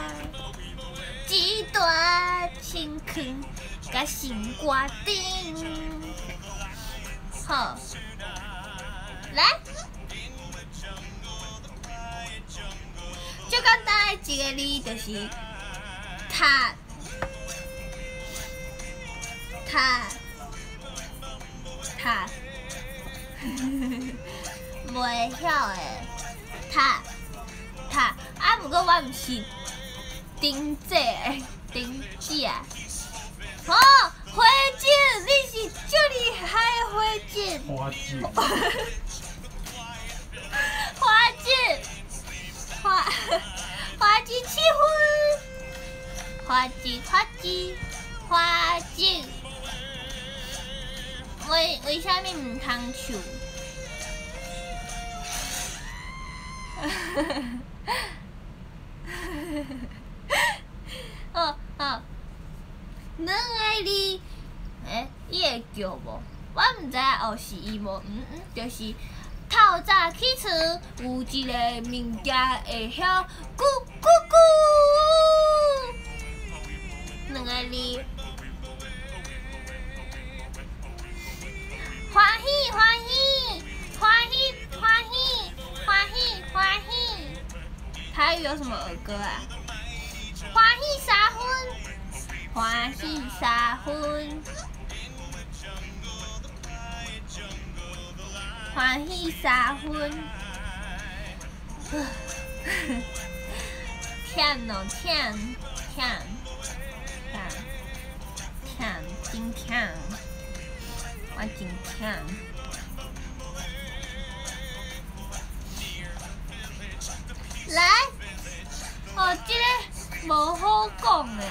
一段情坑甲心肝顶。好，来，最简单的一个字就是他，他，他，袂 晓的他。他啊，不过我毋是顶姐顶姐。哦，花姐，你是足厉害的花姐。花姐，花姐，花花姐结婚，花姐花姐花姐，为为啥物毋通唱？哦哦，两个字，诶，伊会叫无？我毋知影哦是伊无，嗯嗯，就是透早起床有一个物件会晓咕咕咕，两个字，欢喜欢喜。欢喜欢喜。欢喜欢喜，台语有什么儿歌啊？欢喜三分，欢喜三分。欢喜三分，忝哦忝忝忝忝真忝，我真忝。来，哦，这个无好讲诶，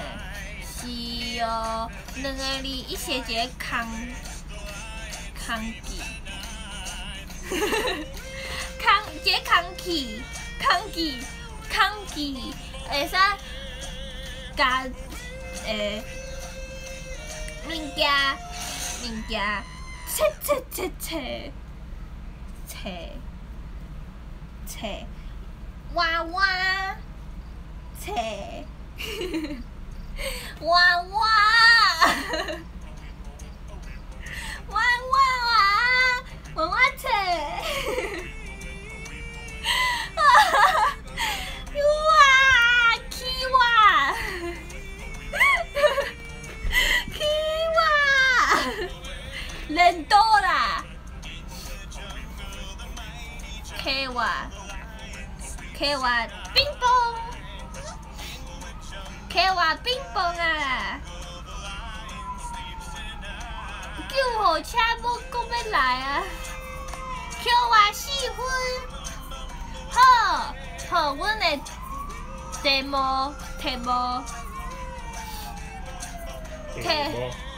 是哦，两个字一写一个空空字。空一 个空气，空气，空气，会使加诶物件物件切切切切切切娃娃切 娃娃娃娃娃。娃娃车，哇，起哇，起哇，人多啦，K 哇，K 哇，冰棒，K 哇，冰棒啊！救护车要搁要来啊！扣我四分，好，好，阮的题目题目题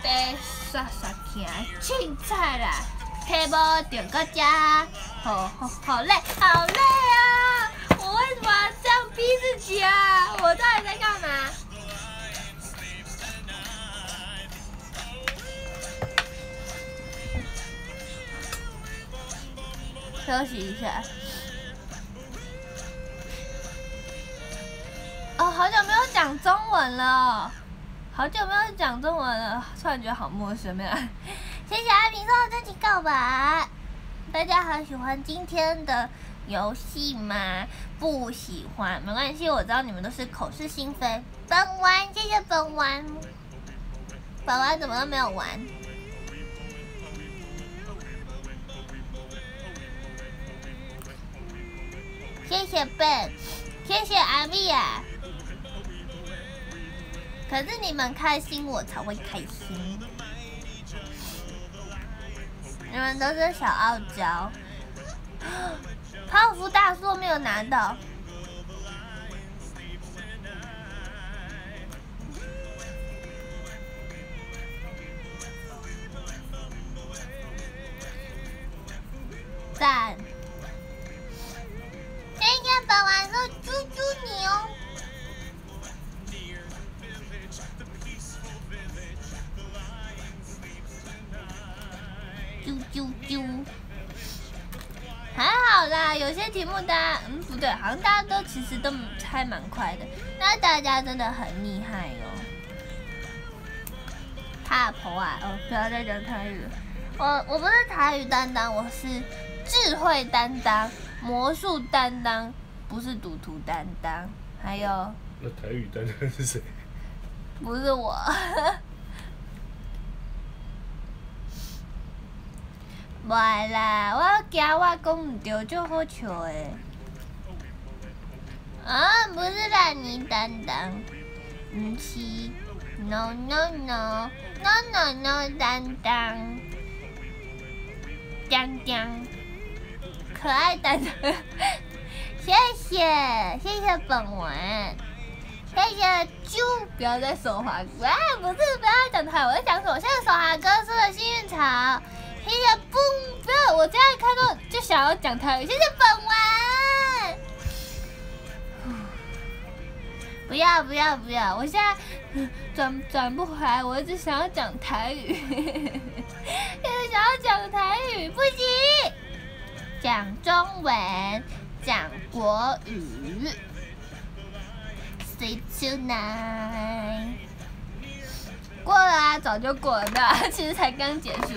题刷刷行，凊彩啦！题目定搁遮，好好好累，好累啊！我为什么要这样逼自己啊？我到底在干休息一下。哦，好久没有讲中文了，好久没有讲中文了，突然觉得好陌生呀。谢谢阿平送的真情告白。大家还喜欢今天的游戏吗？不喜欢没关系，我知道你们都是口是心非。本丸，谢谢本丸。本丸怎么都没有玩？谢谢 Ben，谢谢阿米亚。可是你们开心，我才会开心。你们都是小傲娇。泡芙大叔没有拿到。赞。今天本晚是猪猪牛。啾啾啾，还好啦，有些题目大家嗯不对，好像大家都其实都猜蛮快的，那大家真的很厉害哦。怕婆啊，哦不要再讲台语了，我我不是台语担当，我是智慧担当、魔术担当，不是赌徒担当，还有那台语担当是谁？不是我。袂啦，我惊我讲毋对就好笑诶。啊，不是啦，你担当，唔是，no no no no no no 担当，当当，可爱担当，谢谢谢谢本文，谢谢猪，不要再说话，啊，不是不要讲台，我在讲什么？谢谢手华哥说的幸运草。谢谢蹦，不要！我这样看到就想要讲台语。谢谢本丸，不要不要不要！我现在转转不回来，我一直想要讲台语，一直想要讲台语，不行，讲中文，讲国语。Say tonight，过了啊，早就过了，对 其实才刚结束。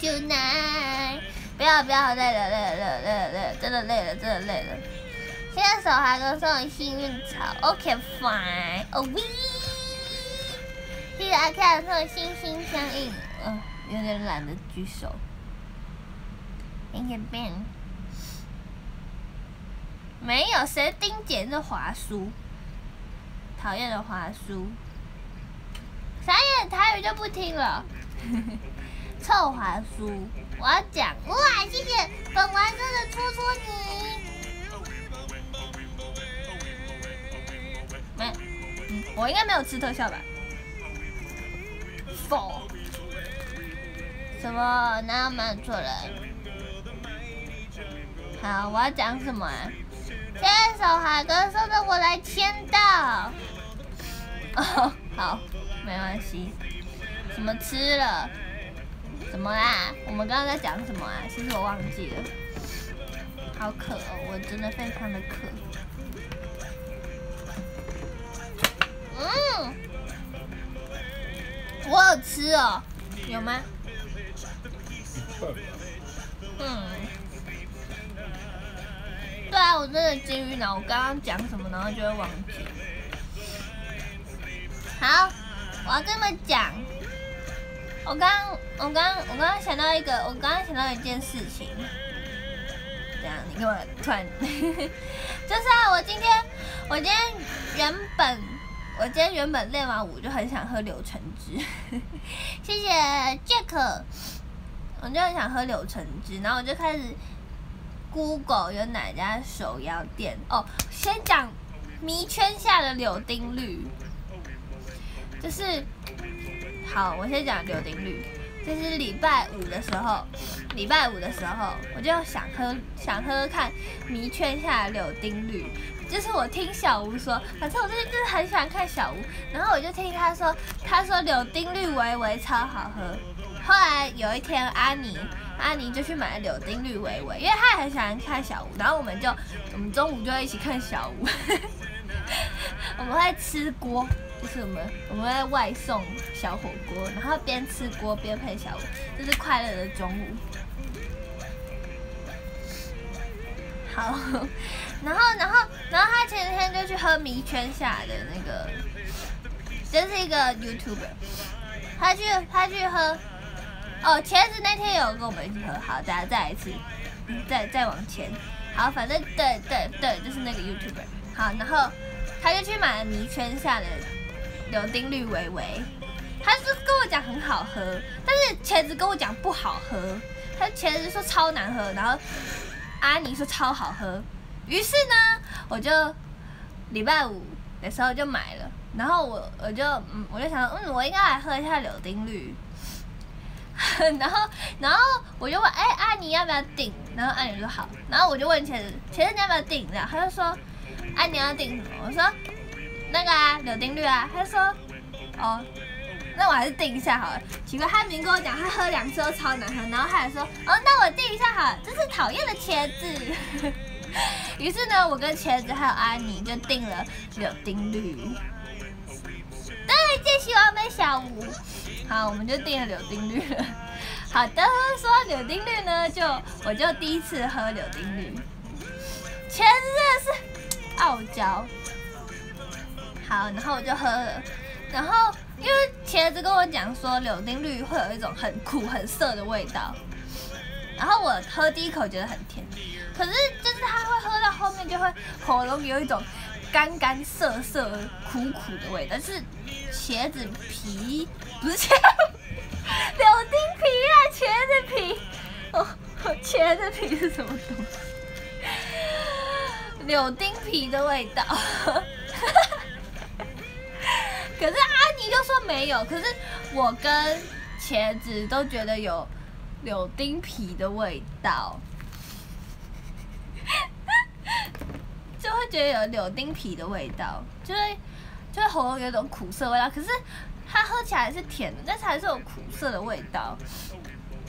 Tonight，不要不要，累了累了累了累了累了，真的累了真的累了。现在手还跟送幸运草，OK fine，Oh we，记得看送心心相印，嗯，有点懒得举手。变变，没有谁丁姐是华叔，讨厌的华叔，傻眼台语就不听了，臭华叔，我要讲哇，谢谢本丸真的戳戳你。没，嗯，我应该没有吃特效吧？否？什么？哪有买错人？好，我要讲什么啊？牵手海哥说的，我来签到。哦，好，没关系。什么吃了？什么啦？我们刚刚在讲什么啊？其实我忘记了。好渴哦，我真的非常的渴。嗯，我有吃哦，有吗？嗯，对啊，我真的金鱼脑，我刚刚讲什么，然后就会忘记。好，我要跟你们讲，我刚，我刚，我刚刚想到一个，我刚刚想到一件事情。这样，你给我突然，就是啊，我今天，我今天原本。我今天原本练完舞就很想喝柳橙汁，谢谢 Jack，我就很想喝柳橙汁，然后我就开始 Google 有哪家手摇店哦。先讲迷圈下的柳丁绿，就是好，我先讲柳丁绿，就是礼拜五的时候，礼拜五的时候我就想喝想喝看迷圈下的柳丁绿。就是我听小吴说，反正我最近就是很喜欢看小吴，然后我就听他说，他说柳丁绿维维超好喝。后来有一天，阿妮阿妮就去买了柳丁绿维维，因为他也很喜欢看小屋，然后我们就我们中午就一起看小屋，我们会吃锅，就是我们我们会外送小火锅，然后边吃锅边配小吴，就是快乐的中午。好。然后，然后，然后他前几天就去喝迷圈下的那个，这是一个 YouTuber，他去他去喝，哦，茄子那天有跟我们一起喝，好，大家再来一次，再再往前，好，反正对对对，就是那个 YouTuber，好，然后他就去买了迷圈下的柳丁绿维维，他是跟我讲很好喝，但是茄子跟我讲不好喝，他茄子说超难喝，然后阿尼说超好喝。于是呢，我就礼拜五的时候就买了，然后我我就嗯，我就想，嗯，我应该来喝一下柳丁绿。然后然后我就问，哎，阿妮要不要订？然后阿妮说好。然后我就问茄子，茄子你要不要订？然后他就说，阿妮要订什么？我说那个啊，柳丁绿啊。他就说，哦，那我还是订一下好了。奇怪，他明跟我讲，他喝两次都超难喝，然后他还说，哦，那我订一下好了。真是讨厌的茄子。于是呢，我跟茄子还有阿妮就订了柳丁绿。对，最喜欢的小吴。好，我们就订了柳丁绿了。好的，说柳丁绿呢，就我就第一次喝柳丁绿。茄子是傲娇。好，然后我就喝了。然后因为茄子跟我讲说，柳丁绿会有一种很苦很涩的味道。然后我喝第一口觉得很甜。可是，就是他会喝到后面，就会喉咙有一种干干涩涩、苦苦的味道。是茄子皮，不是茄子 柳丁皮啊，茄子皮。哦，茄子皮是什么东西？柳丁皮的味道。可是阿妮就说没有，可是我跟茄子都觉得有柳丁皮的味道。就会觉得有柳丁皮的味道，就会就是喉咙有一种苦涩味道。可是它喝起来是甜的，但是还是有苦涩的味道。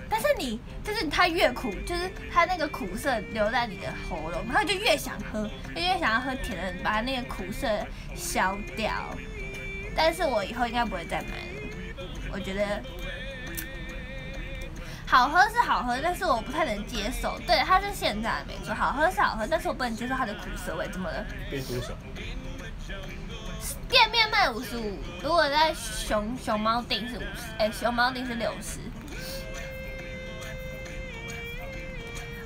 但是你就是它越苦，就是它那个苦涩留在你的喉咙，然后就越想喝，就越想要喝甜的，把它那个苦涩消掉。但是我以后应该不会再买了，我觉得好喝是好喝，但是我不太能接受。对，它是现在没错，好喝是好喝，但是我不能接受它的苦涩味。怎么了？变多少？店面卖五十五，如果在熊熊猫店是五十，哎，熊猫店是六十。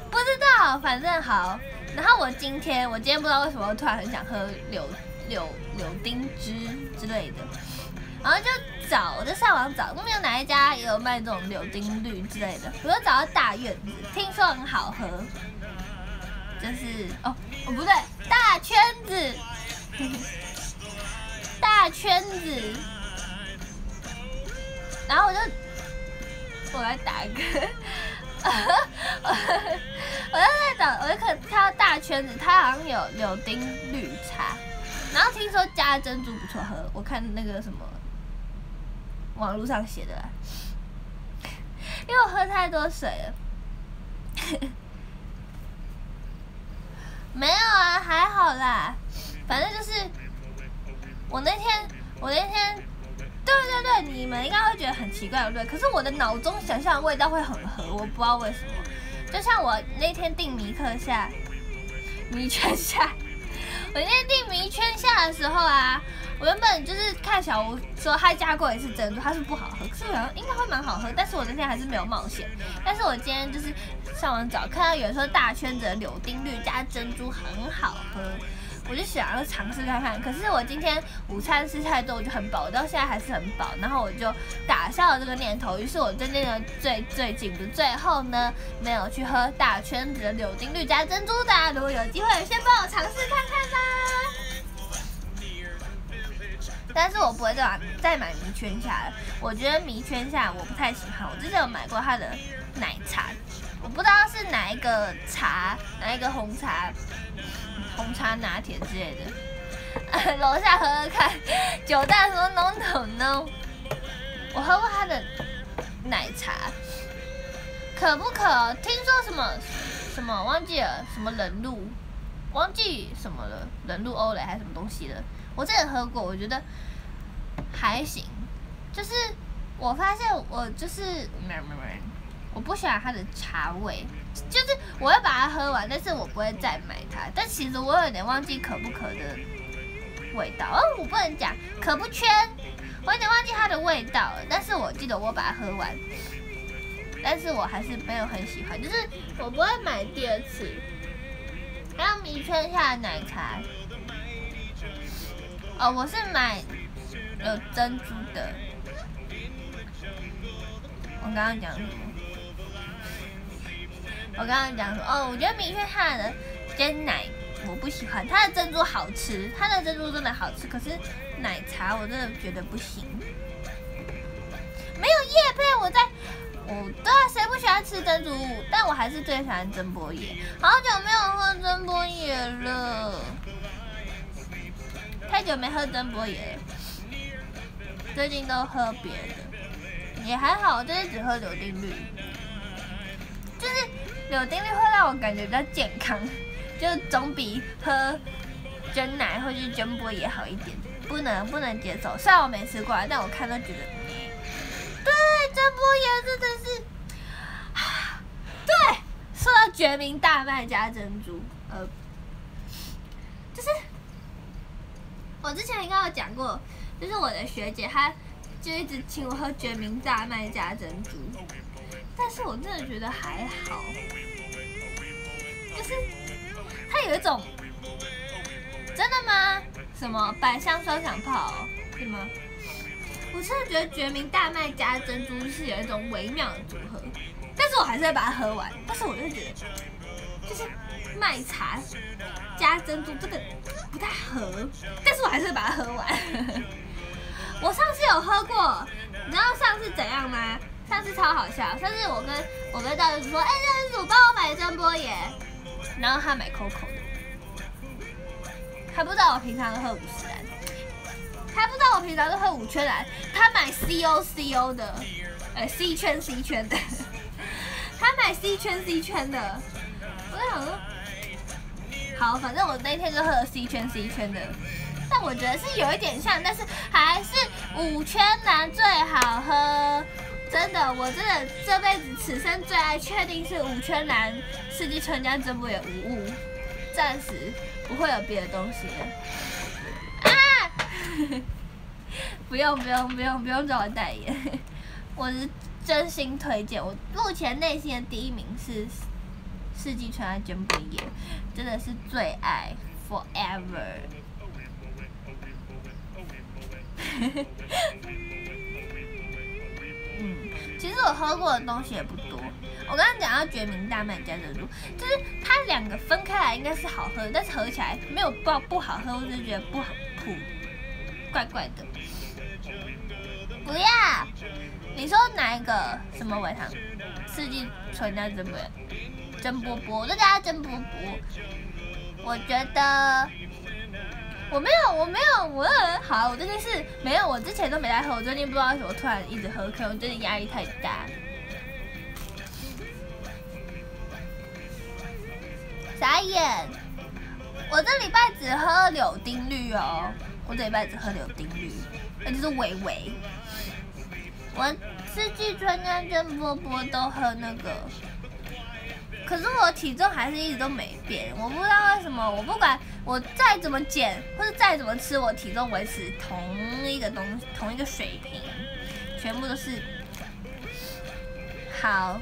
不知道，反正好。然后我今天，我今天不知道为什么突然很想喝柳柳柳丁汁之类的，然后就找，我就上网找，都没有哪一家也有卖这种柳丁绿之类的。我就找到大院子，听说很好喝，就是哦哦不对，大圈子，大圈子。然后我就我来打一个。我就在找，我就看看到大圈子，它好像有柳丁绿茶，然后听说加珍珠不错喝，我看那个什么网络上写的，因为我喝太多水了。没有啊，还好啦，反正就是我那天，我那天。对对对，你们应该会觉得很奇怪，对不对？可是我的脑中想象的味道会很合，我不知道为什么。就像我那天订米克夏，迷圈夏，我那天订迷圈夏的时候啊，我原本就是看小吴说他加过一次珍珠，他是不好喝，可是好像应该会蛮好喝。但是我那天还是没有冒险。但是我今天就是上网找，看到有人说大圈子的柳丁绿加珍珠很好喝。我就想要尝试看看，可是我今天午餐吃太多，我就很饱，到现在还是很饱，然后我就打消了这个念头。于是我真正的最最近的最后呢，没有去喝大圈子的柳丁绿加珍珠的。如果有机会，先帮我尝试看看吧。但是我不会再买再买迷圈下了，我觉得迷圈下我不太喜欢。我之前有买过它的奶茶，我不知道是哪一个茶，哪一个红茶。红茶拿铁之类的，楼下喝喝看。九蛋说 no no no，我喝过他的奶茶，可不可？听说什么什么忘记了，什么冷露，忘记什么了，冷露欧蕾还是什么东西的？我之前喝过，我觉得还行。就是我发现我就是，我不喜欢它的茶味。就是我会把它喝完，但是我不会再买它。但其实我有点忘记可不可的味道，哦，我不能讲可不圈，我有点忘记它的味道了。但是我记得我把它喝完，但是我还是没有很喜欢，就是我不会买第二次。还有米圈下的奶茶，哦，我是买有珍珠的。我刚刚讲什么？我刚刚讲说，哦，我觉得米圈它的煎奶我不喜欢，它的珍珠好吃，它的珍珠真的好吃，可是奶茶我真的觉得不行。没有叶配，我在，我对啊，谁不喜欢吃珍珠？但我还是最喜欢珍波野，好久没有喝珍波野了，太久没喝珍波野了，最近都喝别的，也还好，就是只喝柳丁绿，柳丁绿会让我感觉比较健康，就总比喝真奶或者真波也好一点。不能不能接受，虽然我没吃过，但我看都觉得，对真波也真的是，对，说到决明大麦加珍珠，呃，就是我之前应该有讲过，就是我的学姐她就一直请我喝决明大麦加珍珠。但是我真的觉得还好，就是它有一种，真的吗？什么百香双响炮，是吗？我真的觉得决明大麦加珍珠是有一种微妙的组合，但是我还是会把它喝完。但是我就觉得，就是麦茶加珍珠这个不太合，但是我还是会把它喝完。我上次有喝过，你知道上次怎样吗？上次超好笑，上次我跟我跟大叔说，哎，大叔帮我买真波野，然后他买 Coco 的，他不知道我平常都喝五十兰，他不知道我平常都喝五圈蓝，他买 C O C O 的，呃 C 圈 C 圈的，他买 C 圈 C 圈的，我在想说，好，反正我那天就喝了 C 圈 C 圈的，但我觉得是有一点像，但是还是五圈蓝最好喝。真的，我真的这辈子此生最爱，确定是五圈蓝四季春家真不也无误，暂时不会有别的东西了。啊！不用不用不用不用找我代言，我是真心推荐。我目前内心的第一名是四季春加真不也，真的是最爱，forever。其实我喝过的东西也不多。我刚刚讲到决明大麦加珍珠，就是它两个分开来应该是好喝，但是合起来没有不不好喝，我就觉得不好，怪怪的。不要，你说哪一个什么尾糖？四季纯加真不真波波，我就叫它真波波。我觉得。我没有，我没有，我好，我最近是没有，我之前都没在喝，我最近不知道为什么突然一直喝，可能最近压力太大。傻眼，我这礼拜只喝柳丁绿哦，我这礼拜只喝柳丁绿，那就是维维。我四季春跟波波都喝那个。可是我体重还是一直都没变，我不知道为什么。我不管我再怎么减或者再怎么吃，我体重维持同一个东同一个水平，全部都是好。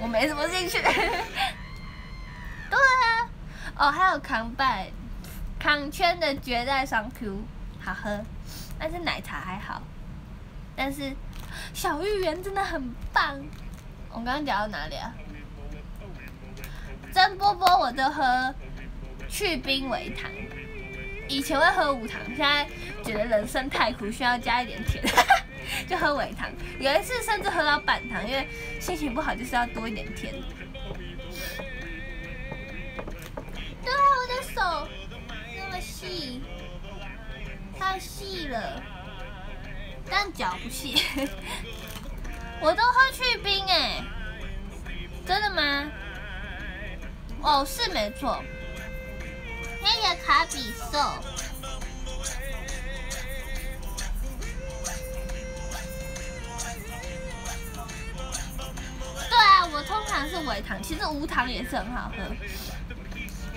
我没什么兴趣。对啊，哦，还有康拜康圈的绝代双 Q，好喝，但是奶茶还好。但是小芋圆真的很棒。我刚刚讲到哪里啊？蒸波波我都喝去冰为糖，以前会喝无糖，现在觉得人生太苦，需要加一点甜，就喝微糖。有一次甚至喝到半糖，因为心情不好就是要多一点甜。对啊，我的手那么细，太细了，但脚不细。我都喝去冰哎，真的吗？哦，是没错。那个卡比兽。对啊，我通常是微糖，其实无糖也是很好喝。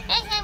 嘿嘿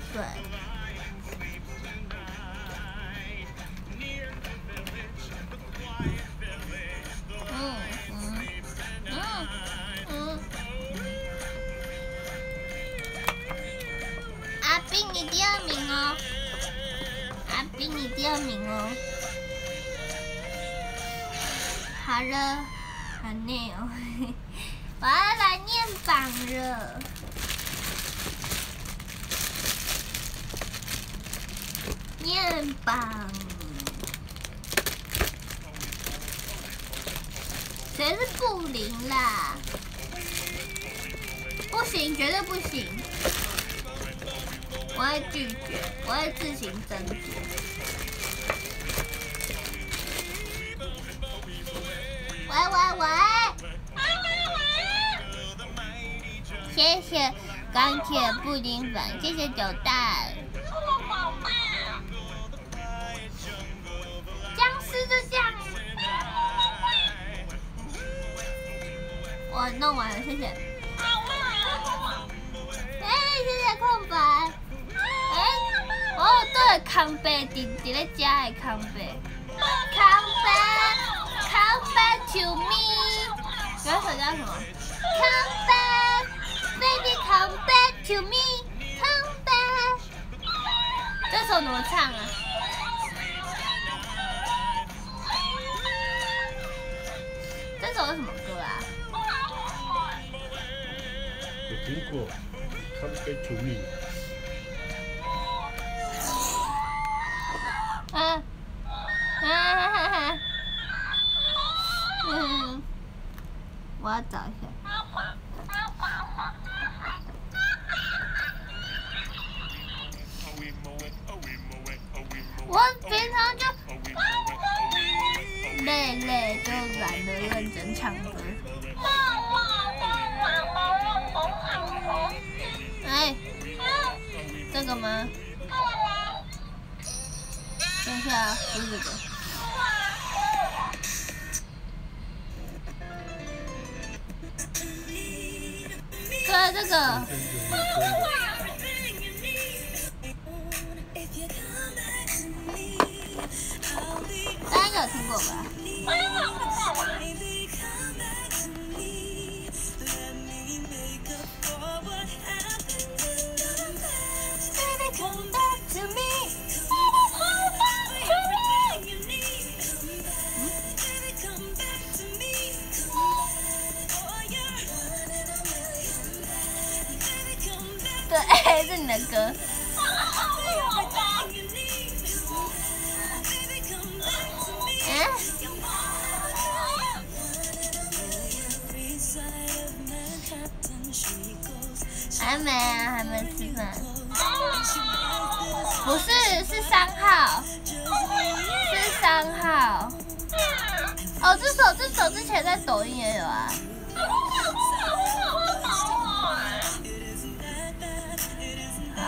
先真棒。谁是不灵啦！不行，绝对不行！我会拒绝，我会自行斟酌。喂喂喂！谢谢钢铁布丁粉，谢谢九蛋。弄完了，谢谢。哎，谢谢空白。哎，哦，对，空白，伫，伫咧遮诶，空白。空白，空白，to me。这首叫什么？空白，baby，空白，to me，空白。这首怎么唱啊？to me.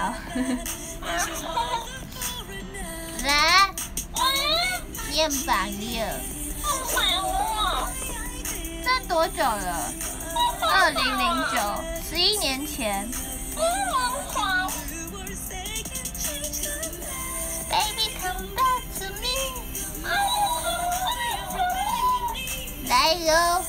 好，来，验榜六，这多久了？二零零九，十一年前。Baby come back to me，来哟。